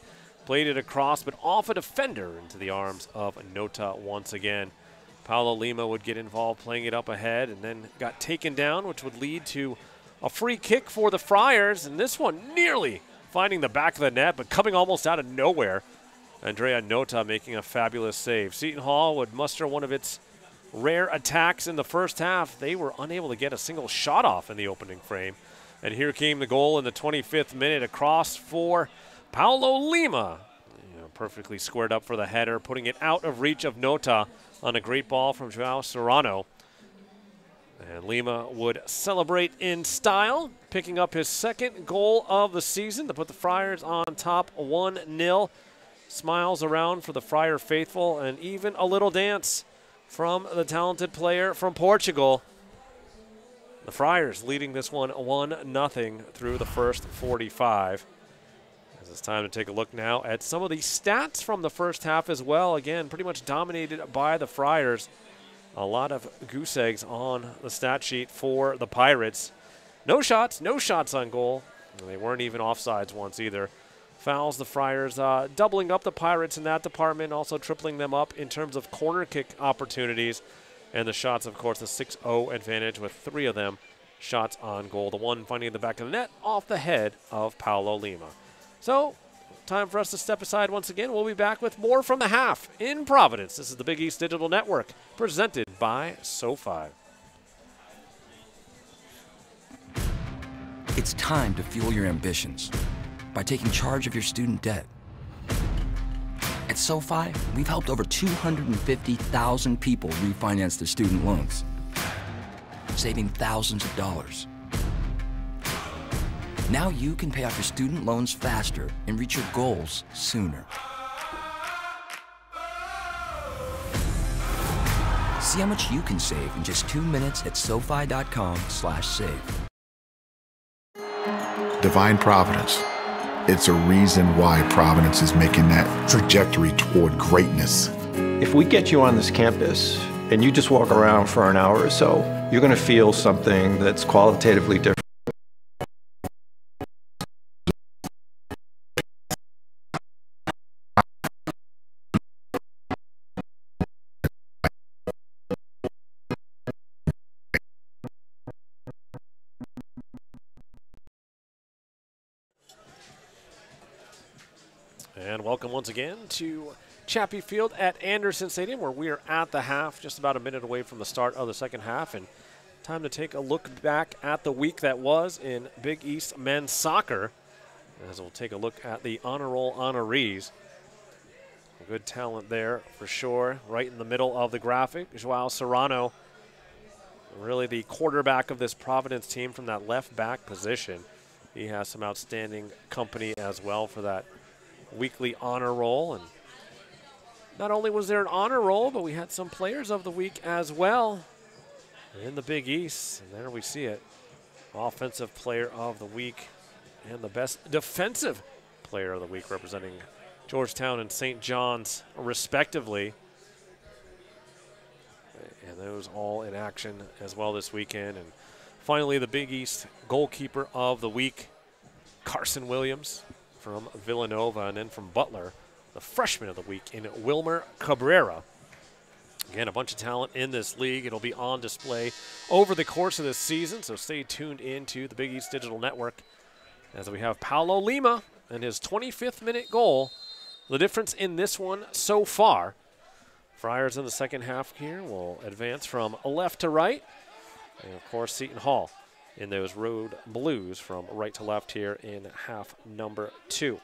Played it across, but off a defender into the arms of Nota once again. Paulo Lima would get involved playing it up ahead and then got taken down, which would lead to a free kick for the Friars. And this one nearly finding the back of the net, but coming almost out of nowhere. Andrea Nota making a fabulous save. Seton Hall would muster one of its rare attacks in the first half. They were unable to get a single shot off in the opening frame. And here came the goal in the 25th minute across for Paulo Lima. You know, perfectly squared up for the header, putting it out of reach of Nota on a great ball from Joao Serrano. And Lima would celebrate in style, picking up his second goal of the season to put the Friars on top 1 0. Smiles around for the Friar faithful, and even a little dance from the talented player from Portugal. The Friars leading this one 1 0 through the first 45. As it's time to take a look now at some of the stats from the first half as well. Again, pretty much dominated by the Friars. A lot of goose eggs on the stat sheet for the Pirates. No shots, no shots on goal. They weren't even offsides once either. Fouls, the Friars uh, doubling up the Pirates in that department, also tripling them up in terms of corner kick opportunities. And the shots, of course, the 6 0 advantage with three of them shots on goal. The one finding the back of the net off the head of Paulo Lima. So, time for us to step aside once again. We'll be back with more from the half in Providence. This is the Big East Digital Network, presented by SoFi. It's time to fuel your ambitions by taking charge of your student debt. At SoFi, we've helped over 250,000 people refinance their student loans, saving thousands of dollars. Now you can pay off your student loans faster and reach your goals sooner. See how much you can save in just two minutes at SoFi.com slash save. Divine Providence. It's a reason why Providence is making that trajectory toward greatness. If we get you on this campus and you just walk around for an hour or so, you're going to feel something that's qualitatively different. Again to Chapey Field at Anderson Stadium, where we are at the half, just about a minute away from the start of the second half. And time to take a look back at the week that was in Big East men's soccer, as we'll take a look at the honor roll honorees. Good talent there for sure. Right in the middle of the graphic, Joao Serrano, really the quarterback of this Providence team from that left back position. He has some outstanding company as well for that weekly honor roll. And not only was there an honor roll, but we had some players of the week as well in the Big East. And there we see it. Offensive player of the week and the best defensive player of the week representing Georgetown and St. John's respectively. And those all in action as well this weekend. And finally, the Big East goalkeeper of the week, Carson Williams from Villanova, and then from Butler, the freshman of the week in Wilmer Cabrera. Again, a bunch of talent in this league. It'll be on display over the course of this season, so stay tuned into the Big East Digital Network as we have Paulo Lima and his 25th minute goal. The difference in this one so far. Friars in the second half here will advance from left to right. And of course, Seton Hall in those road blues from right to left here in half number two.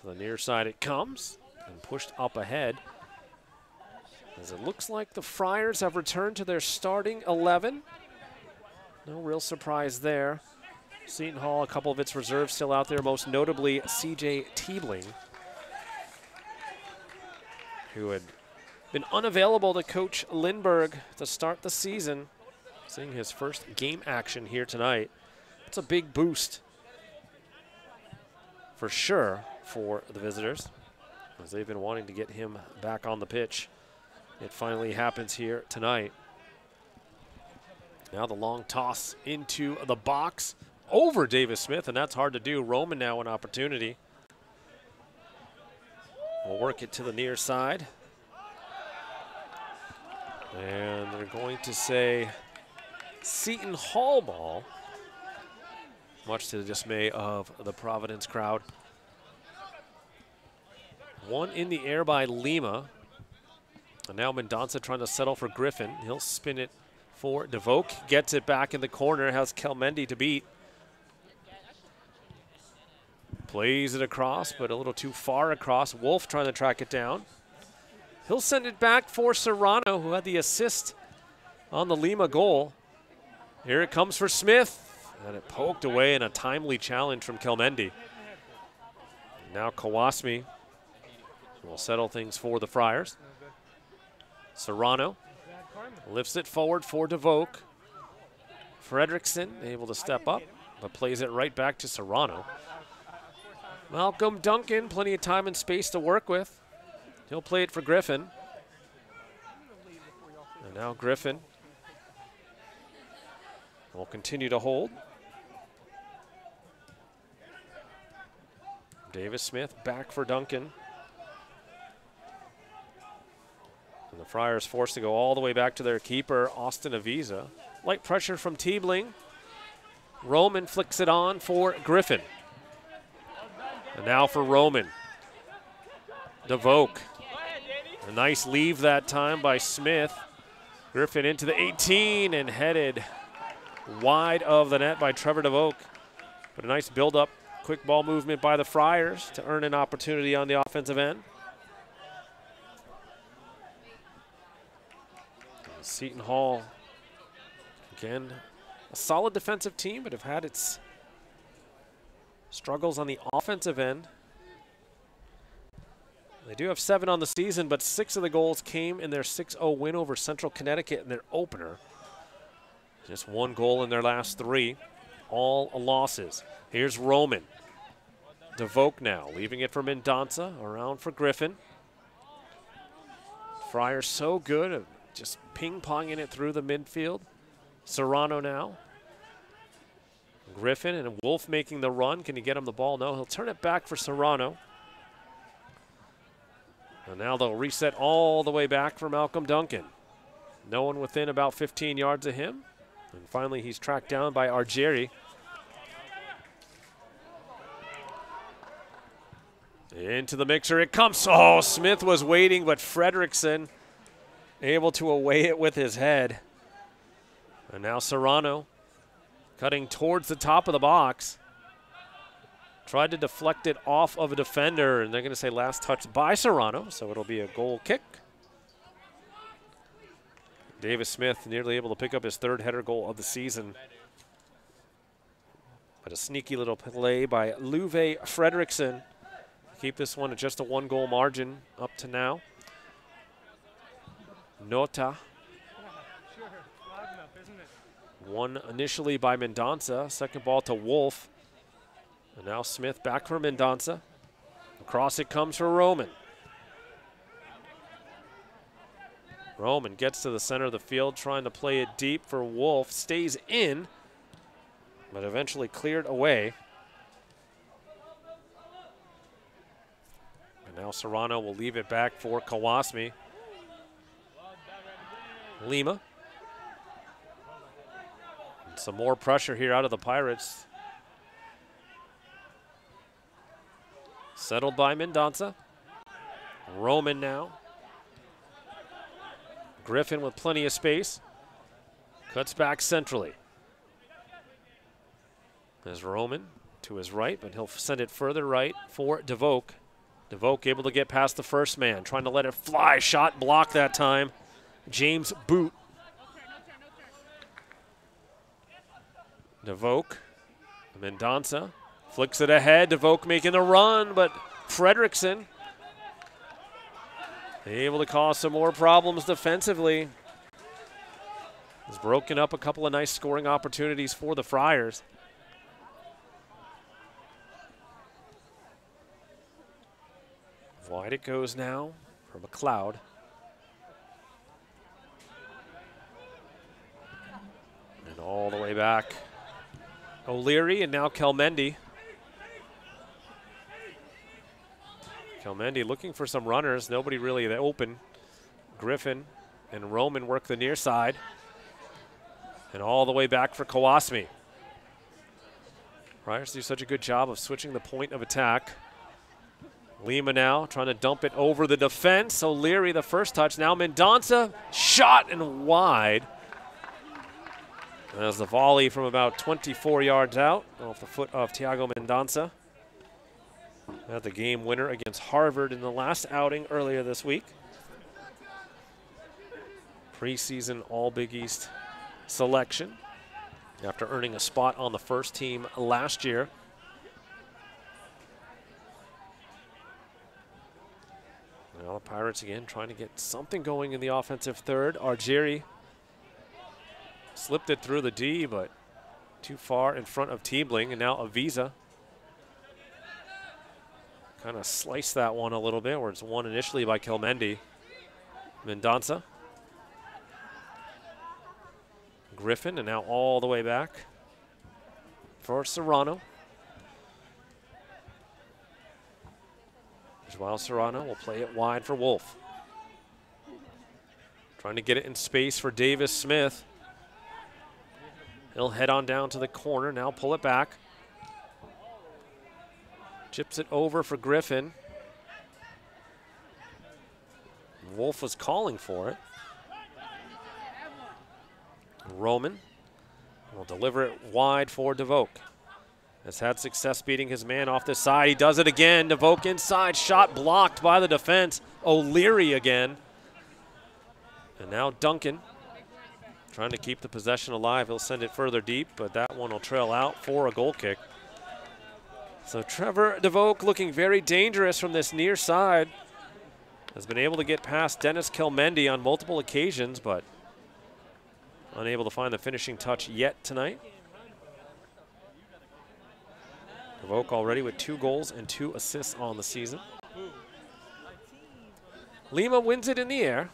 To the near side it comes and pushed up ahead. As it looks like the Friars have returned to their starting 11. No real surprise there. Seton Hall, a couple of its reserves still out there, most notably CJ Teebling, who had been unavailable to coach Lindberg to start the season. Seeing his first game action here tonight. It's a big boost for sure for the visitors as they've been wanting to get him back on the pitch. It finally happens here tonight. Now the long toss into the box over Davis Smith, and that's hard to do. Roman now an opportunity. We'll work it to the near side. And they're going to say Seton Hall ball, much to the dismay of the Providence crowd. One in the air by Lima. And now Mendonça trying to settle for Griffin. He'll spin it for DeVoke. Gets it back in the corner. Has Kelmendi to beat. Plays it across, but a little too far across. Wolf trying to track it down. He'll send it back for Serrano, who had the assist on the Lima goal. Here it comes for Smith. And it poked away in a timely challenge from Kelmendi. Now Kawasmi will settle things for the Friars. Serrano lifts it forward for DeVoke. Fredriksson able to step up, but plays it right back to Serrano. Malcolm Duncan, plenty of time and space to work with. He'll play it for Griffin. And now Griffin will continue to hold. Davis Smith back for Duncan. And the Friars forced to go all the way back to their keeper, Austin Aviza. Light pressure from Teebling. Roman flicks it on for Griffin. And now for Roman. DeVoke. A nice leave that time by Smith. Griffin into the 18 and headed wide of the net by Trevor DeVoke. But a nice build up Quick ball movement by the Friars to earn an opportunity on the offensive end. Seton Hall, again, a solid defensive team, but have had its struggles on the offensive end. They do have seven on the season, but six of the goals came in their 6-0 win over Central Connecticut in their opener. Just one goal in their last three, all losses. Here's Roman. DeVoke now, leaving it for Mendonça, around for Griffin. Friars so good just ping-ponging it through the midfield. Serrano now. Griffin and Wolf making the run. Can he get him the ball? No, he'll turn it back for Serrano. And now they'll reset all the way back for Malcolm Duncan. No one within about 15 yards of him. And finally, he's tracked down by Argieri. Into the mixer it comes. Oh, Smith was waiting, but Fredriksson able to away it with his head. And now Serrano cutting towards the top of the box. Tried to deflect it off of a defender, and they're going to say last touch by Serrano, so it'll be a goal kick. Davis Smith nearly able to pick up his third header goal of the season. But a sneaky little play by Luve Fredriksson keep this one at just a one goal margin up to now. Nota. One initially by Mendonça, second ball to Wolf. And now Smith back for Mendonça. Across it comes for Roman. Roman gets to the center of the field, trying to play it deep for Wolf. Stays in, but eventually cleared away. And now Serrano will leave it back for Kawasmi. Lima. And some more pressure here out of the Pirates. Settled by Mendonça. Roman now. Griffin with plenty of space. Cuts back centrally. There's Roman to his right, but he'll send it further right for DeVoke. DeVoke able to get past the first man, trying to let it fly. Shot block that time. James Boot. DeVoke. Mendonça flicks it ahead. DeVoke making the run, but Fredriksson able to cause some more problems defensively. Has broken up a couple of nice scoring opportunities for the Friars. Wide it goes now for McLeod. And all the way back. O'Leary and now Kelmendi. Kelmendi looking for some runners. Nobody really open. Griffin and Roman work the near side. And all the way back for Kawasmi. Friars do such a good job of switching the point of attack. Lima now trying to dump it over the defense. O'Leary the first touch. Now Mendonça shot and wide. As the volley from about 24 yards out off the foot of Thiago Mendonça. Had the game winner against Harvard in the last outing earlier this week. preseason All Big East selection after earning a spot on the first team last year. Now the Pirates again trying to get something going in the offensive third. Argieri slipped it through the D, but too far in front of Teebling, and now Avisa kind of sliced that one a little bit, where it's won initially by Kelmendi. Mendonça. Griffin, and now all the way back for Serrano. Joao Serrano will play it wide for Wolf. Trying to get it in space for Davis Smith. He'll head on down to the corner, now pull it back. Chips it over for Griffin. Wolf was calling for it. Roman will deliver it wide for DeVoke. Has had success beating his man off the side. He does it again. DeVoke inside, shot blocked by the defense. O'Leary again. And now Duncan trying to keep the possession alive. He'll send it further deep, but that one will trail out for a goal kick. So Trevor DeVoke looking very dangerous from this near side. Has been able to get past Dennis Kelmendi on multiple occasions, but unable to find the finishing touch yet tonight. DeVoke already with two goals and two assists on the season. Lima wins it in the air.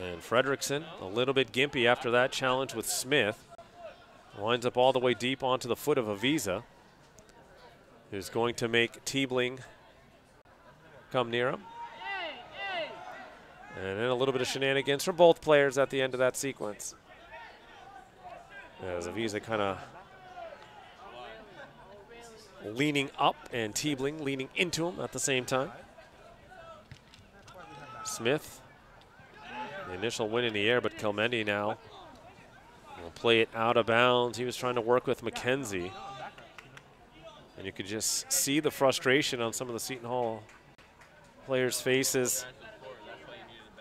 And Fredriksson a little bit gimpy after that challenge with Smith. Winds up all the way deep onto the foot of Aviza, who's going to make Teebling come near him. And then a little bit of shenanigans from both players at the end of that sequence. As Avisa kind of leaning up and Teebling leaning into him at the same time. Smith, the initial win in the air, but Kelmendi now will play it out of bounds. He was trying to work with McKenzie. And you could just see the frustration on some of the Seton Hall players' faces.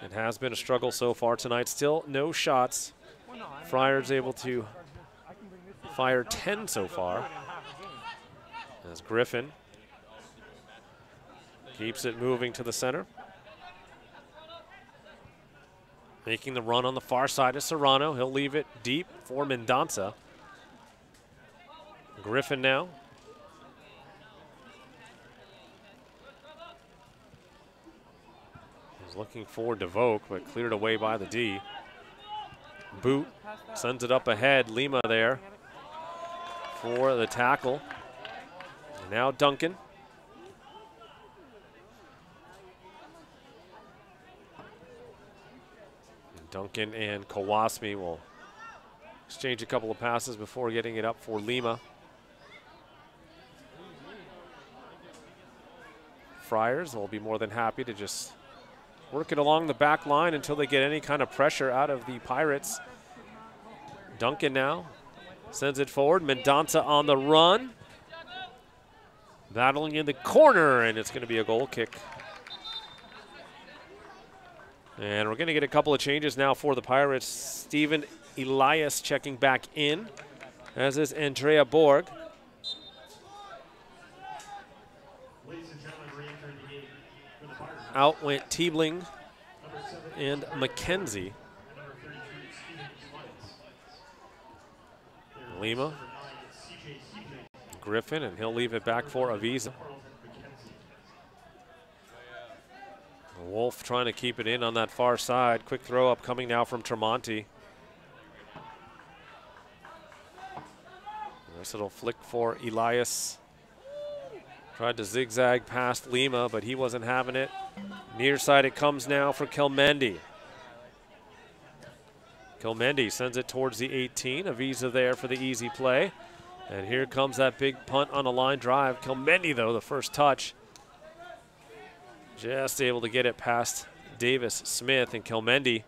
It has been a struggle so far tonight. Still no shots. Friars able to fire 10 so far. As Griffin keeps it moving to the center. Making the run on the far side of Serrano. He'll leave it deep for Mendonça. Griffin now. He's looking for DeVoke, but cleared away by the D. Boot sends it up ahead. Lima there for the tackle. And now Duncan. Duncan and Kawasmi will exchange a couple of passes before getting it up for Lima. Friars will be more than happy to just work it along the back line until they get any kind of pressure out of the Pirates. Duncan now sends it forward. Mendonça on the run. Battling in the corner, and it's going to be a goal kick. And we're going to get a couple of changes now for the Pirates. Stephen Elias checking back in, as is Andrea Borg. Out went Teebling and McKenzie. Lima, Griffin, and he'll leave it back for Avisa. Wolf trying to keep it in on that far side. Quick throw up coming now from Tremonti. Nice little flick for Elias. Tried to zigzag past Lima, but he wasn't having it. Near side it comes now for Kelmendi. Kelmendi sends it towards the 18. Avisa there for the easy play. And here comes that big punt on a line drive. Kelmendi, though, the first touch. Just able to get it past Davis Smith and Kelmendi.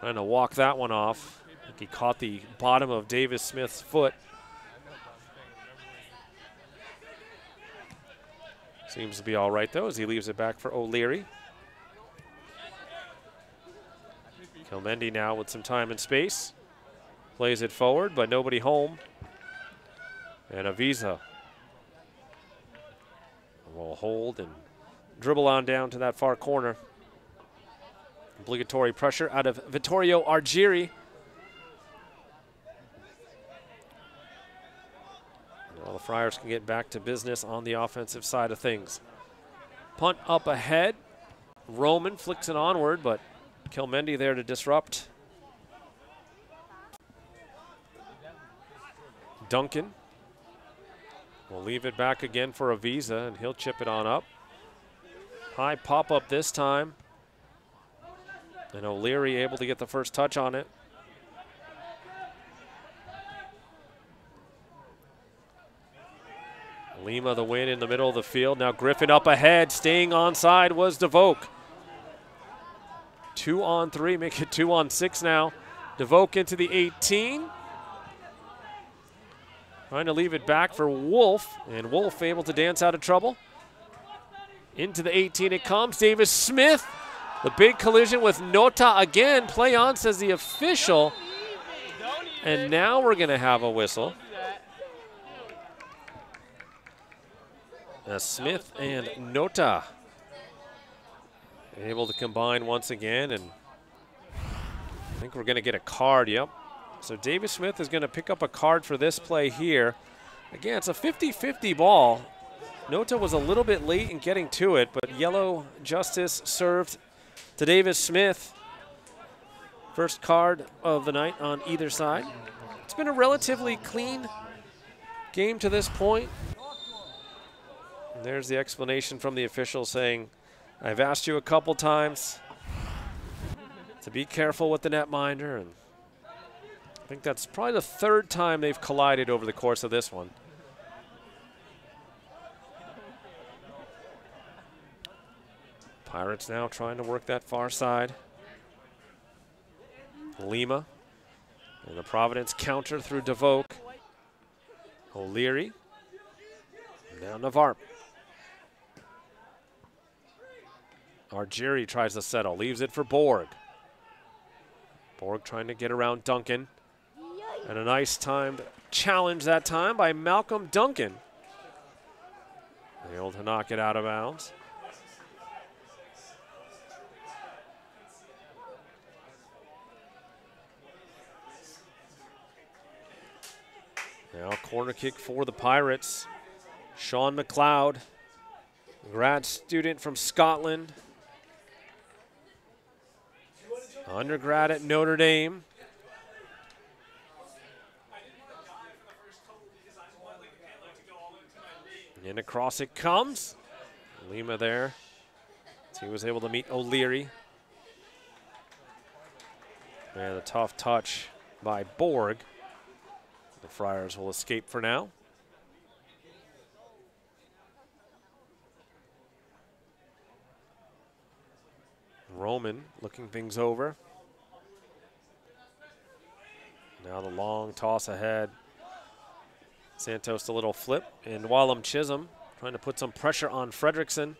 Trying to walk that one off. He caught the bottom of Davis Smith's foot. Seems to be all right, though, as he leaves it back for O'Leary. Kelmendi now with some time and space. Plays it forward, but nobody home. And Avisa will hold and dribble on down to that far corner. Obligatory pressure out of Vittorio Argieri. Well, the Friars can get back to business on the offensive side of things. Punt up ahead. Roman flicks it onward, but Kelmendi there to disrupt. Duncan will leave it back again for Avisa, and he'll chip it on up. High pop up this time. And O'Leary able to get the first touch on it. Lima the win in the middle of the field. Now Griffin up ahead. Staying onside was DeVoke. Two on three, make it two on six now. DeVoke into the 18. Trying to leave it back for Wolf, and Wolf able to dance out of trouble. Into the 18 it comes. Davis Smith, the big collision with Nota again. Play on, says the official. And now we're going to have a whistle. Smith and Nota able to combine once again, and I think we're going to get a card, yep. So Davis Smith is going to pick up a card for this play here. Again, it's a 50-50 ball. Nota was a little bit late in getting to it, but yellow justice served to Davis Smith. First card of the night on either side. It's been a relatively clean game to this point. And there's the explanation from the official saying, I've asked you a couple times to be careful with the netminder, and I think that's probably the third time they've collided over the course of this one. Pirates now trying to work that far side. Lima and the Providence counter through DeVoke. O'Leary. Now Navarre. Argieri tries to settle, leaves it for Borg. Borg trying to get around Duncan. And a nice timed challenge that time by Malcolm Duncan. Able to knock it out of bounds. Now corner kick for the Pirates. Sean McLeod, grad student from Scotland. Undergrad at Notre Dame. And across it comes. Lima there. He was able to meet O'Leary. And a tough touch by Borg. The Friars will escape for now. Roman looking things over. Now the long toss ahead. Santos a little flip, and Callum Chisholm trying to put some pressure on Fredriksson.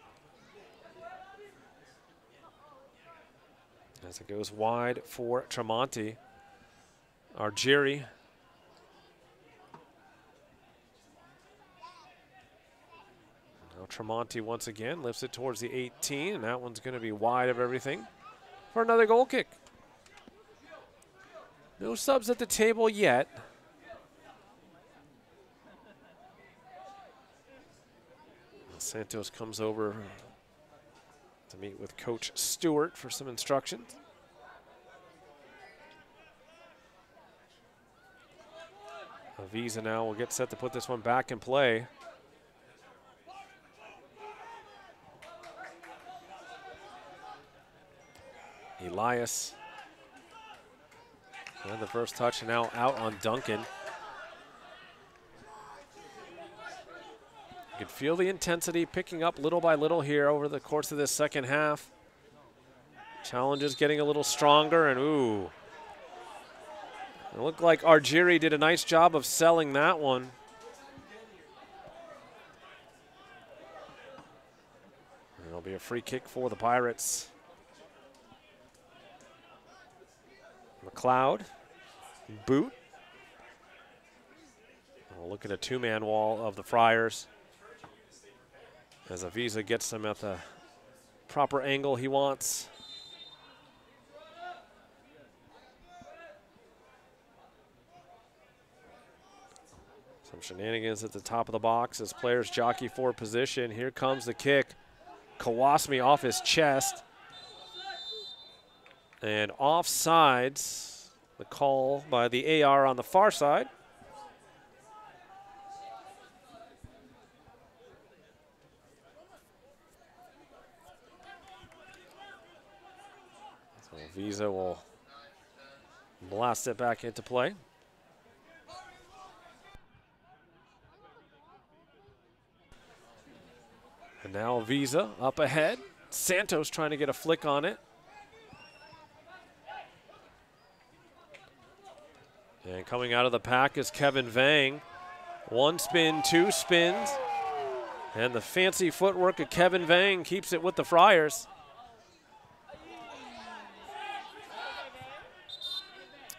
As it goes wide for Tremonti. Argieri. Tremonti once again lifts it towards the 18, and that one's going to be wide of everything for another goal kick. No subs at the table yet. Santos comes over to meet with Coach Stewart for some instructions. Avisa now will get set to put this one back in play. Elias. And the first touch now out on Duncan. You can feel the intensity picking up little by little here over the course of this second half. Challenges getting a little stronger, and ooh. It looked like Argieri did a nice job of selling that one. And it'll be a free kick for the Pirates. McLeod, boot. We'll look at a two-man wall of the Friars as Avisa gets them at the proper angle he wants. Some shenanigans at the top of the box as players jockey for position. Here comes the kick. Kawasmi off his chest. And offsides, the call by the AR on the far side. So Visa will blast it back into play. And now Visa up ahead. Santos trying to get a flick on it. And coming out of the pack is Kevin Vang. One spin, two spins. And the fancy footwork of Kevin Vang keeps it with the Friars.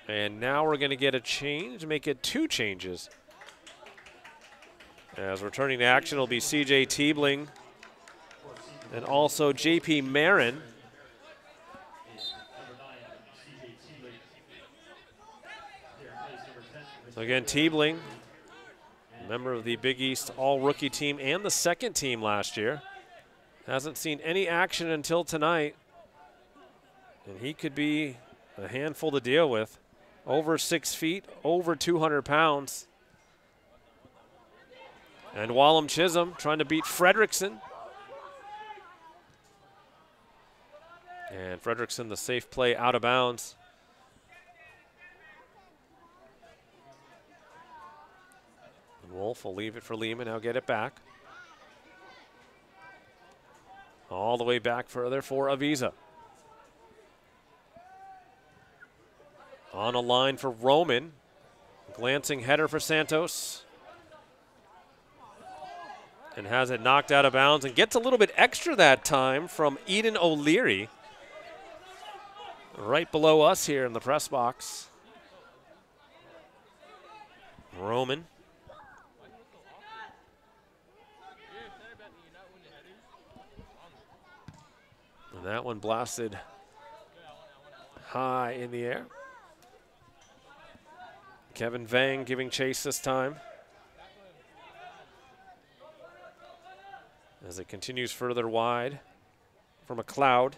And now we're going to get a change, make it two changes. As returning to action will be CJ Tiebling and also JP Marin. So again, Tiebling, member of the Big East All-Rookie team and the second team last year. Hasn't seen any action until tonight. And he could be a handful to deal with. Over six feet, over 200 pounds. And Callum Chisholm trying to beat Fredriksson. And Fredriksson, the safe play out of bounds. Wolf will leave it for Lehman, now get it back. All the way back further for Aviza. On a line for Roman. Glancing header for Santos. And has it knocked out of bounds and gets a little bit extra that time from Eden O'Leary. Right below us here in the press box. Roman. And that one blasted high in the air. Kevin Vang giving chase this time. As it continues further wide from McLeod.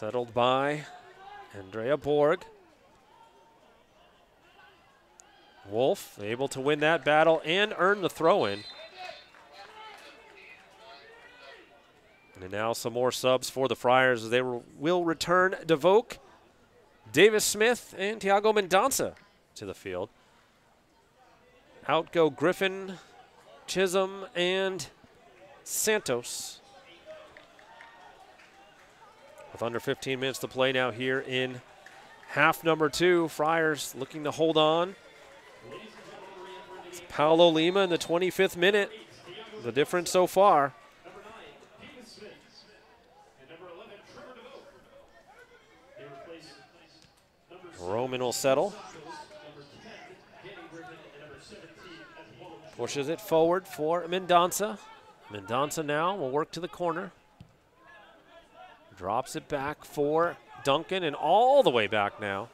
Settled by Andrea Borg. Wolf able to win that battle and earn the throw in. And now some more subs for the Friars they will return DeVoke, Davis Smith, and Tiago Mendonça to the field. Out go Griffin, Chisholm, and Santos. With under 15 minutes to play now here in half number two, Friars looking to hold on. It's Paulo Lima in the 25th minute. The difference so far. Roman will settle. Pushes it forward for Mendonça. Mendonça now will work to the corner. Drops it back for Duncan and all the way back now.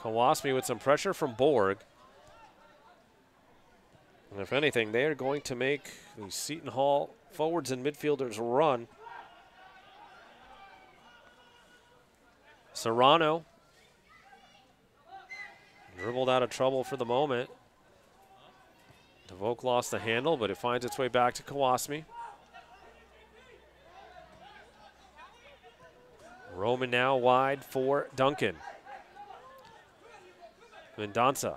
Kawasmi with some pressure from Borg. And if anything, they are going to make the Seton Hall forwards and midfielders run. Serrano dribbled out of trouble for the moment. DeVoke lost the handle, but it finds its way back to Kawasmi. Roman now wide for Duncan. Mendonça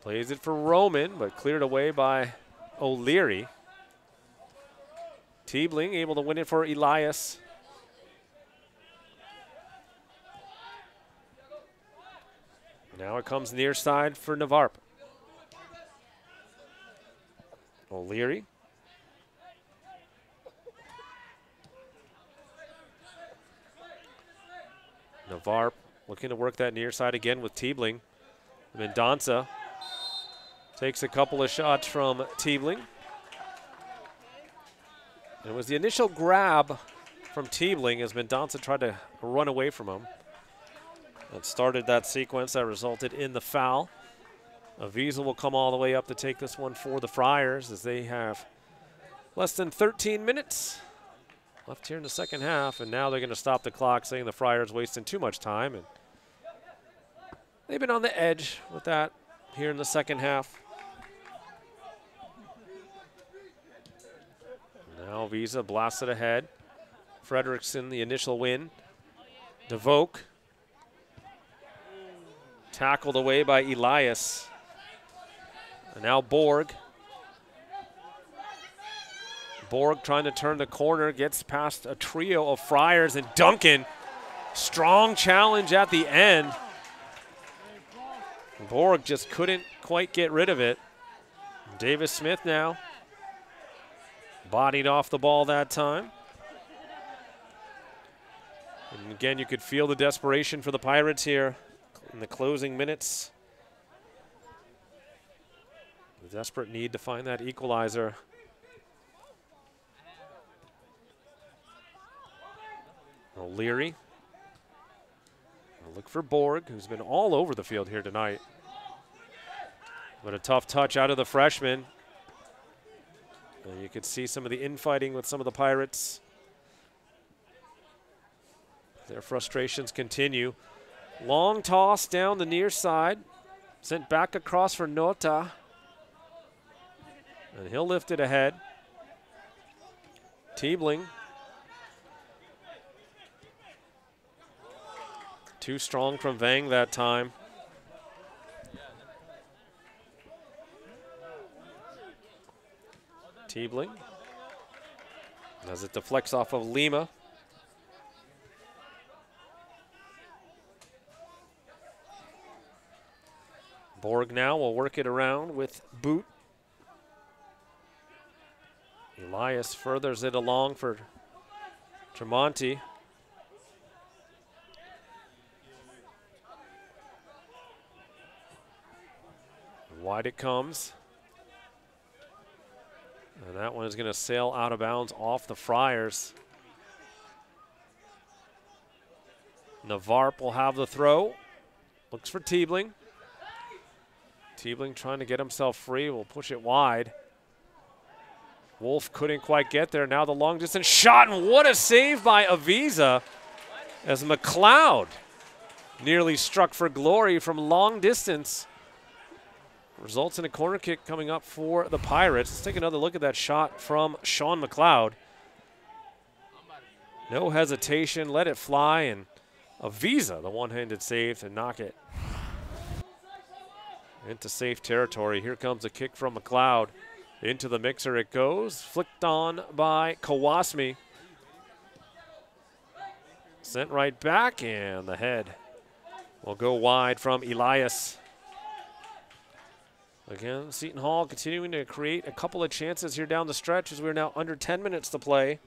plays it for Roman, but cleared away by O'Leary. Tiebling able to win it for Elias. Now it comes near side for Navarp. O'Leary. Navarp looking to work that near side again with Tiebling. Mendonça takes a couple of shots from Tiebling. It was the initial grab from Tiebling as Mendonça tried to run away from him. That started that sequence that resulted in the foul. Avisa will come all the way up to take this one for the Friars as they have less than 13 minutes left here in the second half, and now they're going to stop the clock, saying the Friars wasting too much time. And they've been on the edge with that here in the second half. Now Visa blasted ahead. Fredriksson, the initial win. DeVoke tackled away by Elias. And now Borg. Borg trying to turn the corner, gets past a trio of Friars, and Duncan, strong challenge at the end. Borg just couldn't quite get rid of it. Davis Smith now bodied off the ball that time. And again, you could feel the desperation for the Pirates here in the closing minutes. The desperate need to find that equalizer. O'Leary. Look for Borg, who's been all over the field here tonight. But a tough touch out of the freshman. And you could see some of the infighting with some of the Pirates. Their frustrations continue. Long toss down the near side. Sent back across for Nota. And he'll lift it ahead. Tiebling. Too strong from Vang that time. Tiebling. As it deflects off of Lima. Borg now will work it around with Boot. Elias furthers it along for Tremonti. Wide it comes. And that one is going to sail out of bounds off the Friars. Navarp will have the throw. Looks for Tiebling. Tiebling trying to get himself free. Will push it wide. Wolf couldn't quite get there. Now the long distance shot, and what a save by Aviza as McLeod nearly struck for glory from long distance. Results in a corner kick coming up for the Pirates. Let's take another look at that shot from Sean McLeod. No hesitation, let it fly, and a visa, the one-handed save to knock it into safe territory. Here comes a kick from McLeod. Into the mixer it goes. Flicked on by Kawasmi. Sent right back, and the head will go wide from Elias. Again, Seton Hall continuing to create a couple of chances here down the stretch as we're now under 10 minutes to play.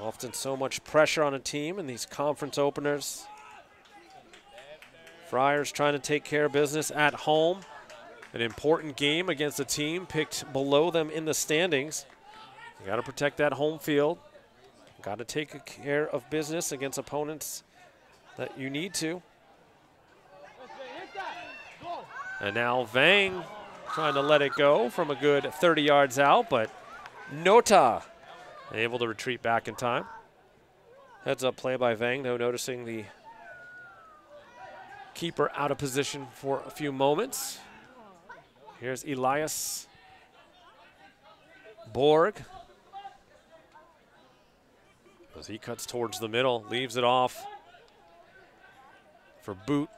Often so much pressure on a team in these conference openers. Friars trying to take care of business at home. An important game against a team picked below them in the standings. You got to protect that home field. Got to take care of business against opponents that you need to. And now Vang trying to let it go from a good 30 yards out, but Nota able to retreat back in time. Heads up play by Vang, though, noticing the keeper out of position for a few moments. Here's Elias Borg. As he cuts towards the middle, leaves it off for Boot.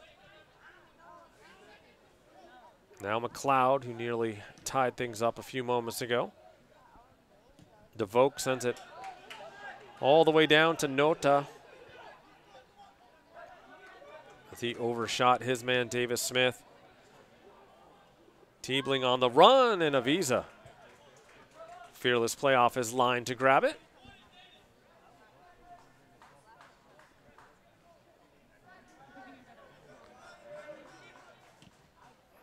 Now McLeod, who nearly tied things up a few moments ago. DeVoke sends it all the way down to Nota. As he overshot his man, Davis Smith. Teebling on the run, and Avisa. Fearless play off his line to grab it.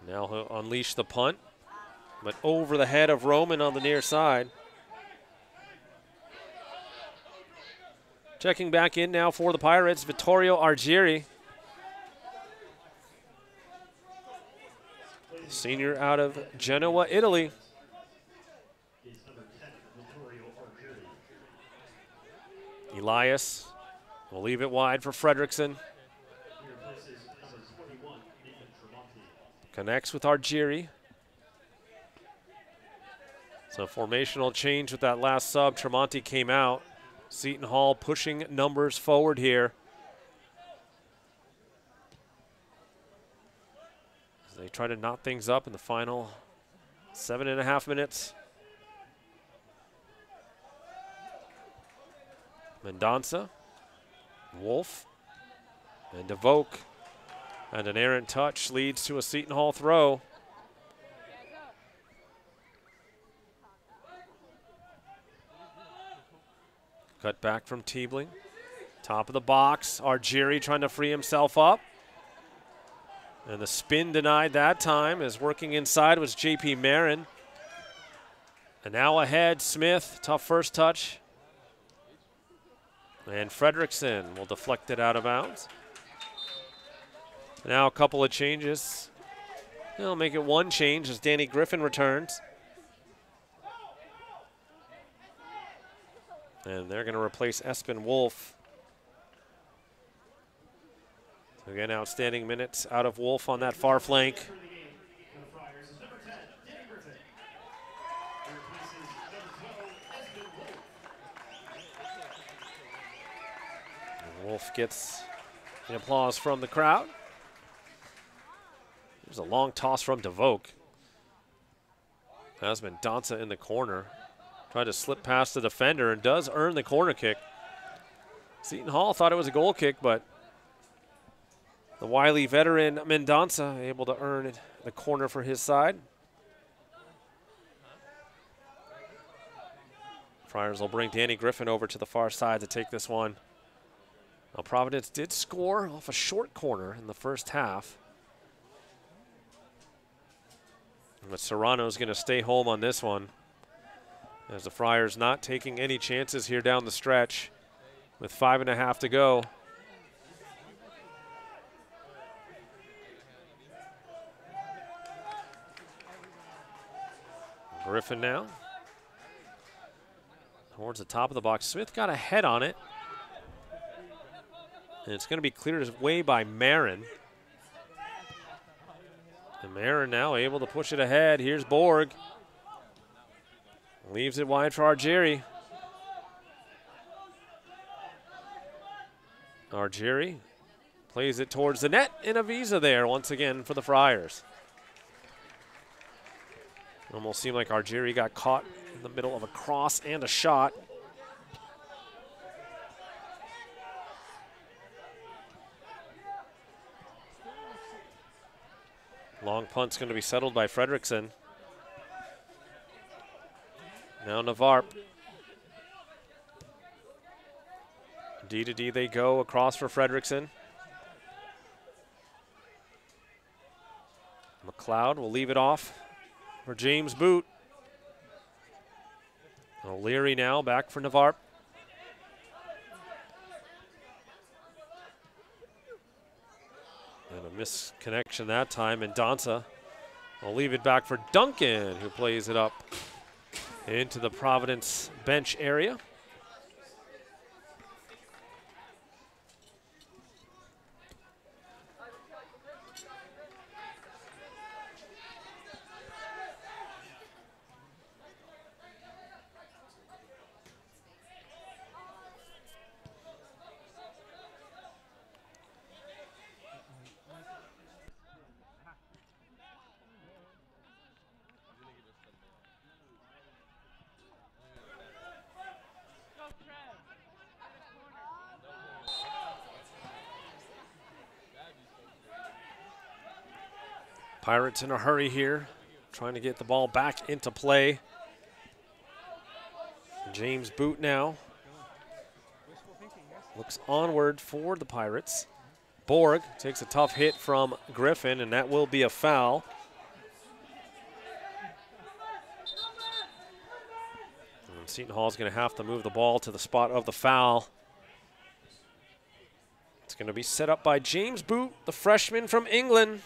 Now he'll unleash the punt, but over the head of Roman on the near side. Checking back in now for the Pirates, Vittorio Argieri. Senior out of Genoa, Italy. Elias will leave it wide for Fredriksson. Connects with Argieri. So formational change with that last sub. Tremonti came out. Seton Hall pushing numbers forward here. As they try to knot things up in the final seven and a half minutes. Mendonça, Wolf, and DeVoke. And an errant touch leads to a Seton Hall throw. Cut back from Teebling. Top of the box. Argieri trying to free himself up. And the spin denied that time as working inside was JP Marin. And now ahead, Smith. Tough first touch. And Fredriksson will deflect it out of bounds. Now a couple of changes. They'll make it one change as Danny Griffin returns. And they're going to replace Espen Wolf. Again, outstanding minutes out of Wolf on that far flank. Wolf gets the applause from the crowd. There's a long toss from DeVoke. Has Mendonça in the corner. Tried to slip past the defender and does earn the corner kick. Seton Hall thought it was a goal kick, but the wily veteran Mendonça able to earn the corner for his side. Friars will bring Danny Griffin over to the far side to take this one. Now Providence did score off a short corner in the first half. But Serrano's going to stay home on this one. As the Friars not taking any chances here down the stretch with five and a half to go. Griffin now. Towards the top of the box. Smith got a head on it. And it's going to be cleared away by Marin. And Marin now able to push it ahead. Here's Borg. Leaves it wide for Argieri. Argieri plays it towards the net, and visa there once again for the Friars. Almost seemed like Argieri got caught in the middle of a cross and a shot. Long punt's going to be settled by Fredriksson. Now Navarp. D to D they go across for Fredriksson. McLeod will leave it off for James Boot. O'Leary now back for Navarp. And a misconnection that time, and Danza will leave it back for Duncan, who plays it up into the Providence bench area. Pirates in a hurry here, trying to get the ball back into play. James Boot now looks onward for the Pirates. Borg takes a tough hit from Griffin, and that will be a foul. And Seton Hall is going to have to move the ball to the spot of the foul. It's going to be set up by James Boot, the freshman from England.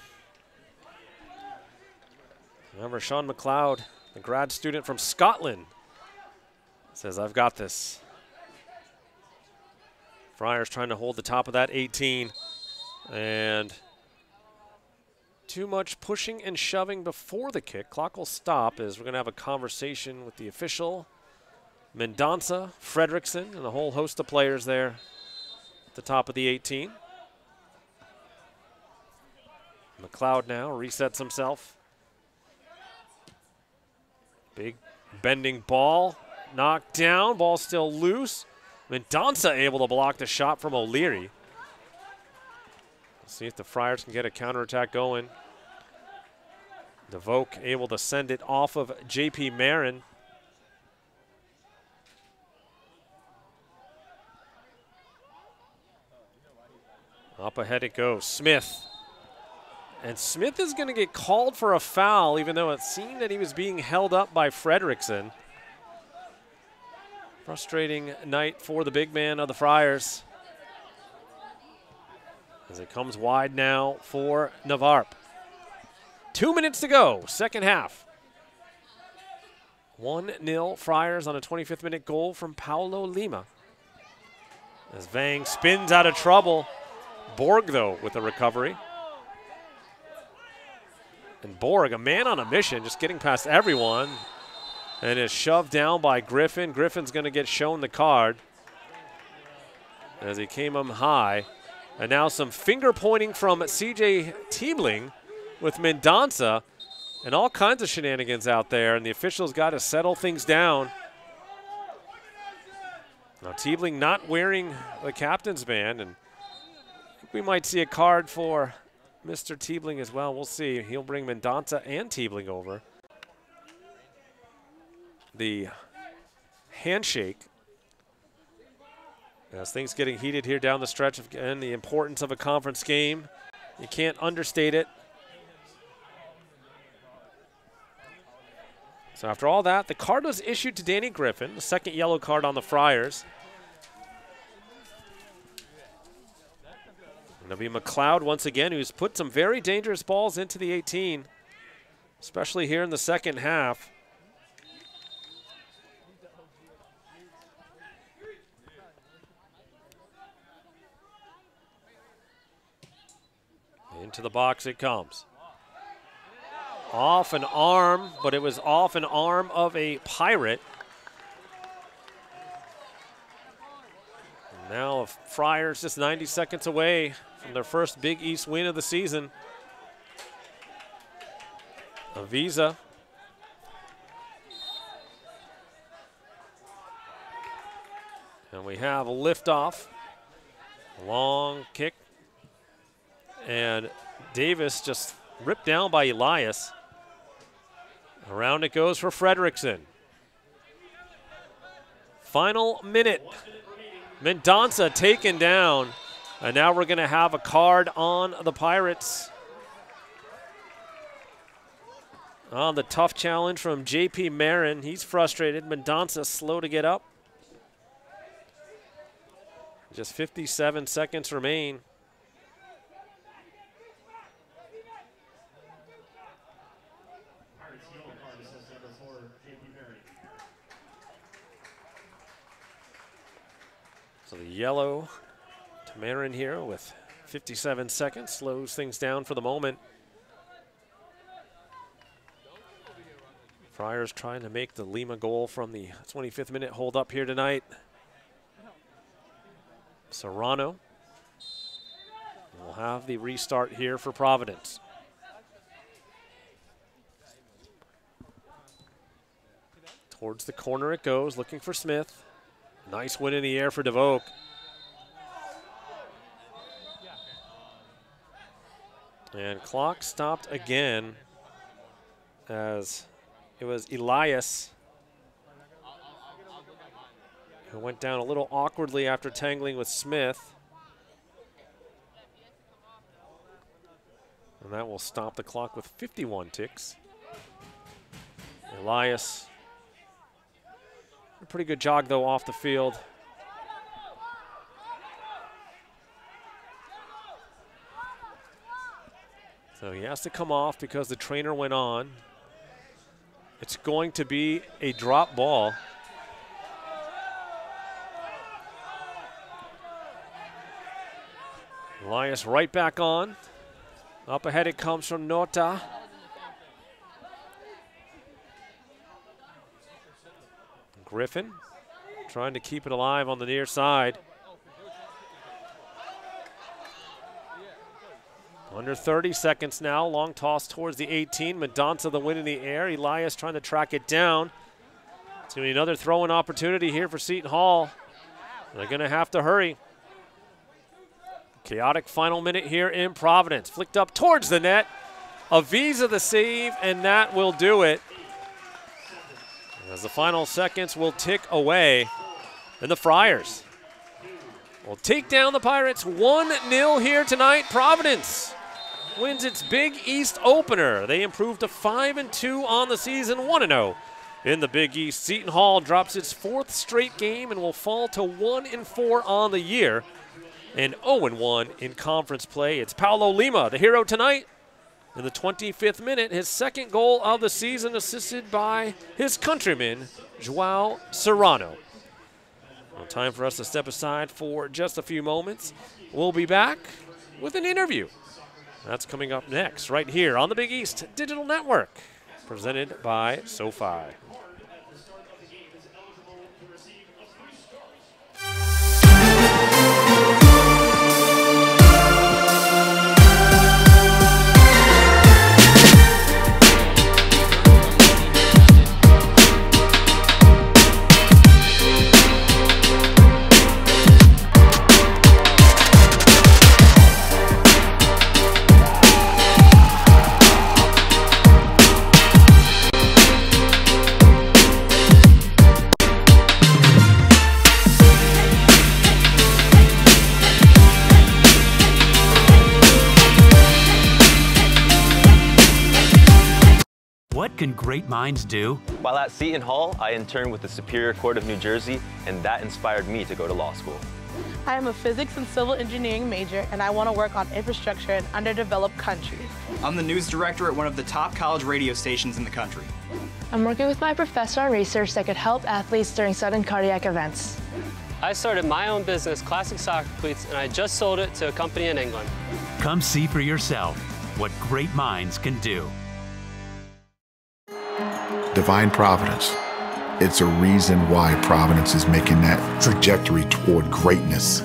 Remember, Sean McLeod, the grad student from Scotland, says, I've got this. Friars trying to hold the top of that 18. And too much pushing and shoving before the kick. Clock will stop as we're going to have a conversation with the official, Mendonca, Fredriksson, and a whole host of players there at the top of the 18. McLeod now resets himself. Big bending ball, knocked down, ball still loose. Mendonca able to block the shot from O'Leary. See if the Friars can get a counterattack going. DeVoke able to send it off of J.P. Marin. Up ahead it goes. Smith. And Smith is going to get called for a foul, even though it seemed that he was being held up by Fredriksson. Frustrating night for the big man of the Friars. As it comes wide now for Navarp. Two minutes to go, second half. 1 0 Friars on a 25th minute goal from Paulo Lima. As Vang spins out of trouble. Borg, though, with a recovery. And Borg, a man on a mission, just getting past everyone. And is shoved down by Griffin. Griffin's going to get shown the card as he came him high. And now some finger pointing from CJ Teebling with Mendonca and all kinds of shenanigans out there. And the officials got to settle things down. Now Teebling not wearing the captain's band, and we might see a card for Mr. Teebling as well. We'll see. He'll bring Mendonca and Teebling over. The handshake as things getting heated here down the stretch and the importance of a conference game. You can't understate it. So after all that, the card was issued to Danny Griffin, the second yellow card on the Friars. It'll be McLeod once again, who's put some very dangerous balls into the 18, especially here in the second half. Into the box it comes. Off an arm, but it was off an arm of a pirate. Now Friars just 90 seconds away from their first Big East win of the season. Avisa. And we have a liftoff. Long kick and Davis just ripped down by Elias. Around it goes for Fredriksson. Final minute. Mendonca taken down. And now we're going to have a card on the Pirates. On the tough challenge from J.P. Marin. He's frustrated. Mendonca slow to get up. Just 57 seconds remain. Yellow to Marin here with 57 seconds slows things down for the moment. Friars trying to make the Lima goal from the 25th minute hold up here tonight. Serrano will have the restart here for Providence. Towards the corner it goes, looking for Smith. Nice win in the air for DeVoke. And clock stopped again as it was Elias who went down a little awkwardly after tangling with Smith. And that will stop the clock with 51 ticks. Elias, a pretty good jog though off the field. So he has to come off because the trainer went on. It's going to be a drop ball. Elias right back on. Up ahead it comes from Nota. Griffin trying to keep it alive on the near side. Under 30 seconds now. Long toss towards the 18. Mendonça the win in the air. Elias trying to track it down. It's going to be another throwing opportunity here for Seton Hall. They're going to have to hurry. Chaotic final minute here in Providence. Flicked up towards the net. Avisa the save, and that will do it. As the final seconds will tick away. And the Friars will take down the Pirates 1 0 here tonight. Providence wins its Big East opener. They improved to 5 and 2 on the season, 1 0 in the Big East. Seton Hall drops its fourth straight game and will fall to 1 and 4 on the year and 0 1 in conference play. It's Paulo Lima, the hero tonight. In the 25th minute, his second goal of the season, assisted by his countryman, Joao Serrano. Well, time for us to step aside for just a few moments. We'll be back with an interview. That's coming up next, right here on the Big East Digital Network, presented by SoFi. Can great minds do? While at Seton Hall, I interned with the Superior Court of New Jersey, and that inspired me to go to law school. I am a physics and civil engineering major, and I want to work on infrastructure in underdeveloped countries. I'm the news director at one of the top college radio stations in the country. I'm working with my professor on research that could help athletes during sudden cardiac events. I started my own business, Classic Soccer Cleats, and I just sold it to a company in England. Come see for yourself what great minds can do. Divine Providence. It's a reason why Providence is making that trajectory toward greatness.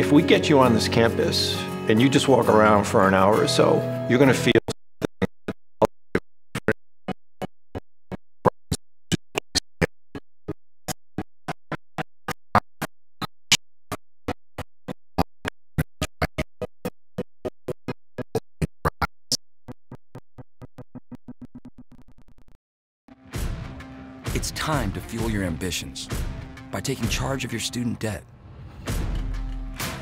If we get you on this campus and you just walk around for an hour or so, you're going to feel ambitions by taking charge of your student debt.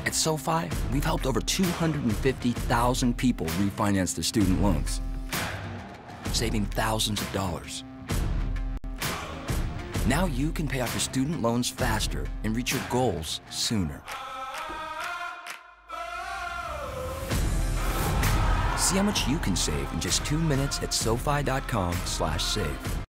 At SoFi, we've helped over 250,000 people refinance their student loans, saving thousands of dollars. Now you can pay off your student loans faster and reach your goals sooner. See how much you can save in just two minutes at SoFi.com slash save.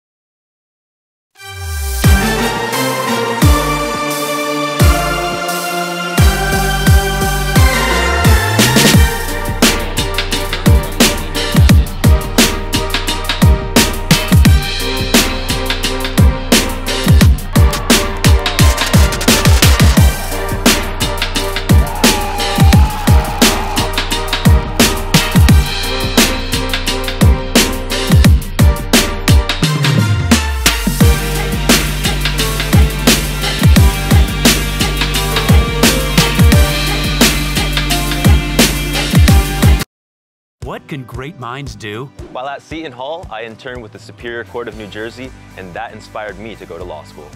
Can great minds do? While at Seton Hall, I interned with the Superior Court of New Jersey, and that inspired me to go to law school.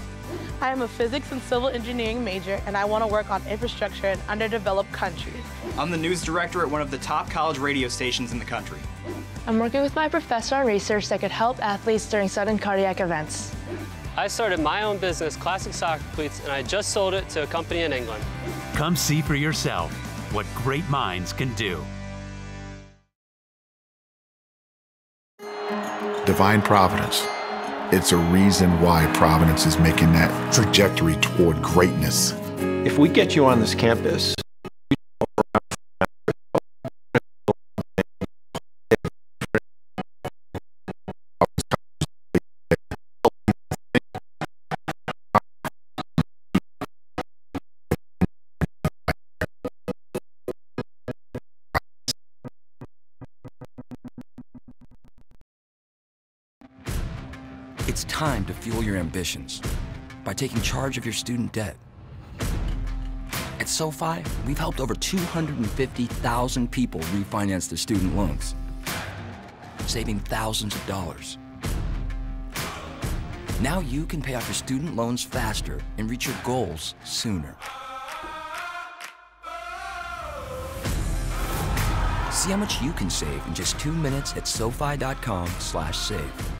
I am a physics and civil engineering major, and I want to work on infrastructure in underdeveloped countries. I'm the news director at one of the top college radio stations in the country. I'm working with my professor on research that could help athletes during sudden cardiac events. I started my own business, Classic Soccer Cleats, and I just sold it to a company in England. Come see for yourself what great minds can do. Divine Providence. It's a reason why Providence is making that trajectory toward greatness. If we get you on this campus, your ambitions by taking charge of your student debt. At SoFi, we've helped over 250,000 people refinance their student loans, saving thousands of dollars. Now you can pay off your student loans faster and reach your goals sooner. See how much you can save in just two minutes at SoFi.com slash save.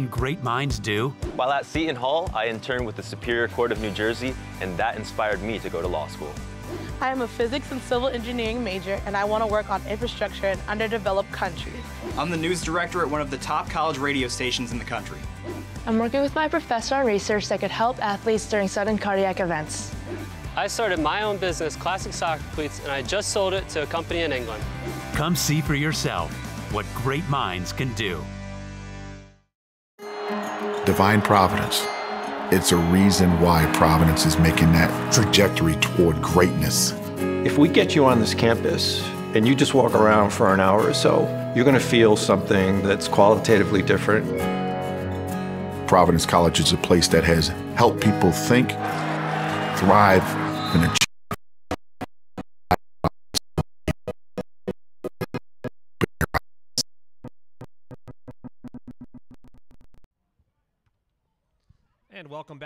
Can great minds do? While at Seton Hall, I interned with the Superior Court of New Jersey, and that inspired me to go to law school. I am a physics and civil engineering major, and I want to work on infrastructure in underdeveloped countries. I'm the news director at one of the top college radio stations in the country. I'm working with my professor on research that could help athletes during sudden cardiac events. I started my own business, Classic Soccer Cleats, and I just sold it to a company in England. Come see for yourself what great minds can do. Divine Providence. It's a reason why Providence is making that trajectory toward greatness. if we get you on this campus and you just walk around for an hour or so, you're going to feel something that's qualitatively different. Providence College is a place that has helped people think, thrive, and achieve.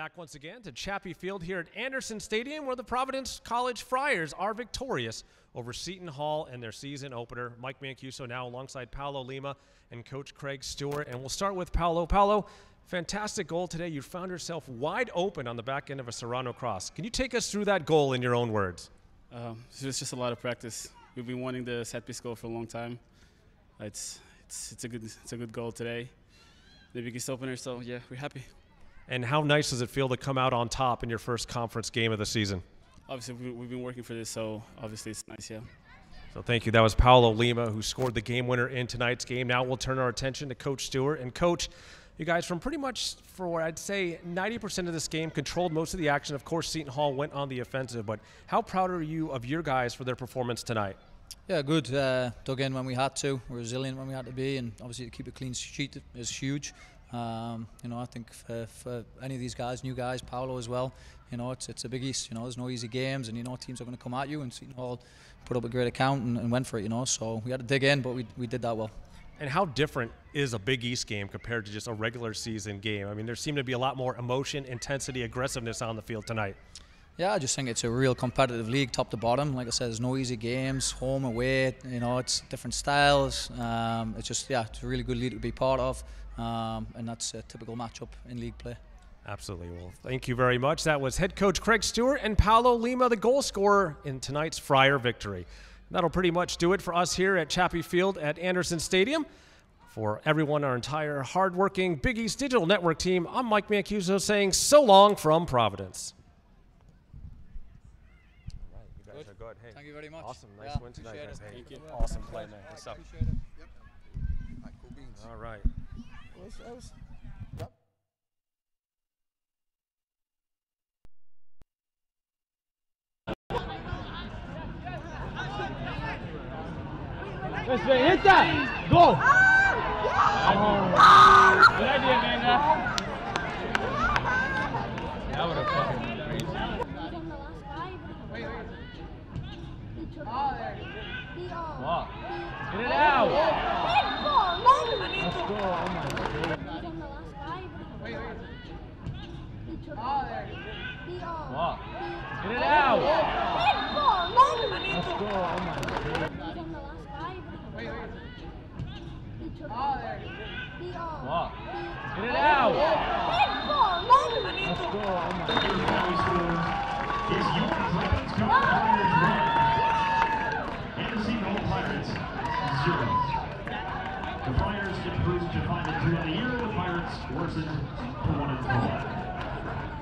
Back once again to Chapey Field here at Anderson Stadium, where the Providence College Friars are victorious over Seton Hall in their season opener. Mike Mancuso now alongside Paolo Lima and Coach Craig Stewart. And we'll start with Paolo. Paolo, fantastic goal today. You found yourself wide open on the back end of a Serrano cross. Can you take us through that goal in your own words? Um, it was just a lot of practice. We've been wanting the set piece goal for a long time. It's it's it's a good it's a good goal today. The biggest opener, so yeah, we're happy. And how nice does it feel to come out on top in your first conference game of the season? Obviously, we, we've been working for this, so obviously it's nice, yeah. So thank you. That was Paolo Lima who scored the game winner in tonight's game. Now we'll turn our attention to Coach Stewart. And Coach, you guys from pretty much for what I'd say 90% of this game controlled most of the action. Of course, Seton Hall went on the offensive, but how proud are you of your guys for their performance tonight? Yeah, good. Uh, dug in when we had to. We're resilient when we had to be, and obviously to keep a clean sheet is huge. Um, you know, I think for, for any of these guys, new guys, Paolo as well, you know, it's it's a big East. You know, there's no easy games, and you know teams are going to come at you, and Seton Hall put up a great account and, and went for it. You know, so we had to dig in, but we we did that well. And how different is a Big East game compared to just a regular season game? I mean, there seemed to be a lot more emotion, intensity, aggressiveness on the field tonight. Yeah, I just think it's a real competitive league, top to bottom. Like I said, there's no easy games, home away. You know, it's different styles. Um, it's just yeah, it's a really good league to be part of, um, and that's a typical matchup in league play. Absolutely. Well, thank you very much. That was head coach Craig Stewart and Paolo Lima, the goal scorer in tonight's Friar victory. That'll pretty much do it for us here at Chapey Field at Anderson Stadium. For everyone, our entire hardworking Big East Digital Network team, I'm Mike Mancuso saying so long from Providence. you guys are good. Hey, Thank you very much. Awesome. Nice Yeah, win tonight, guys. Hey, Thank you. Awesome play, man. Stuff. Appreciate it. All right. Let's hit that. Go. Oh, Good idea, Amanda. That would have fucking been crazy. Wow. Oh, oh, Get it out. Let's go. Oh my god. Wow. Get it out. Let's go. Oh my Wow. Get it out. Let's go. Oh my Mendocino Pirates, zero. The Flyers improved to find a two on the year. The Pirates worsened to one and four.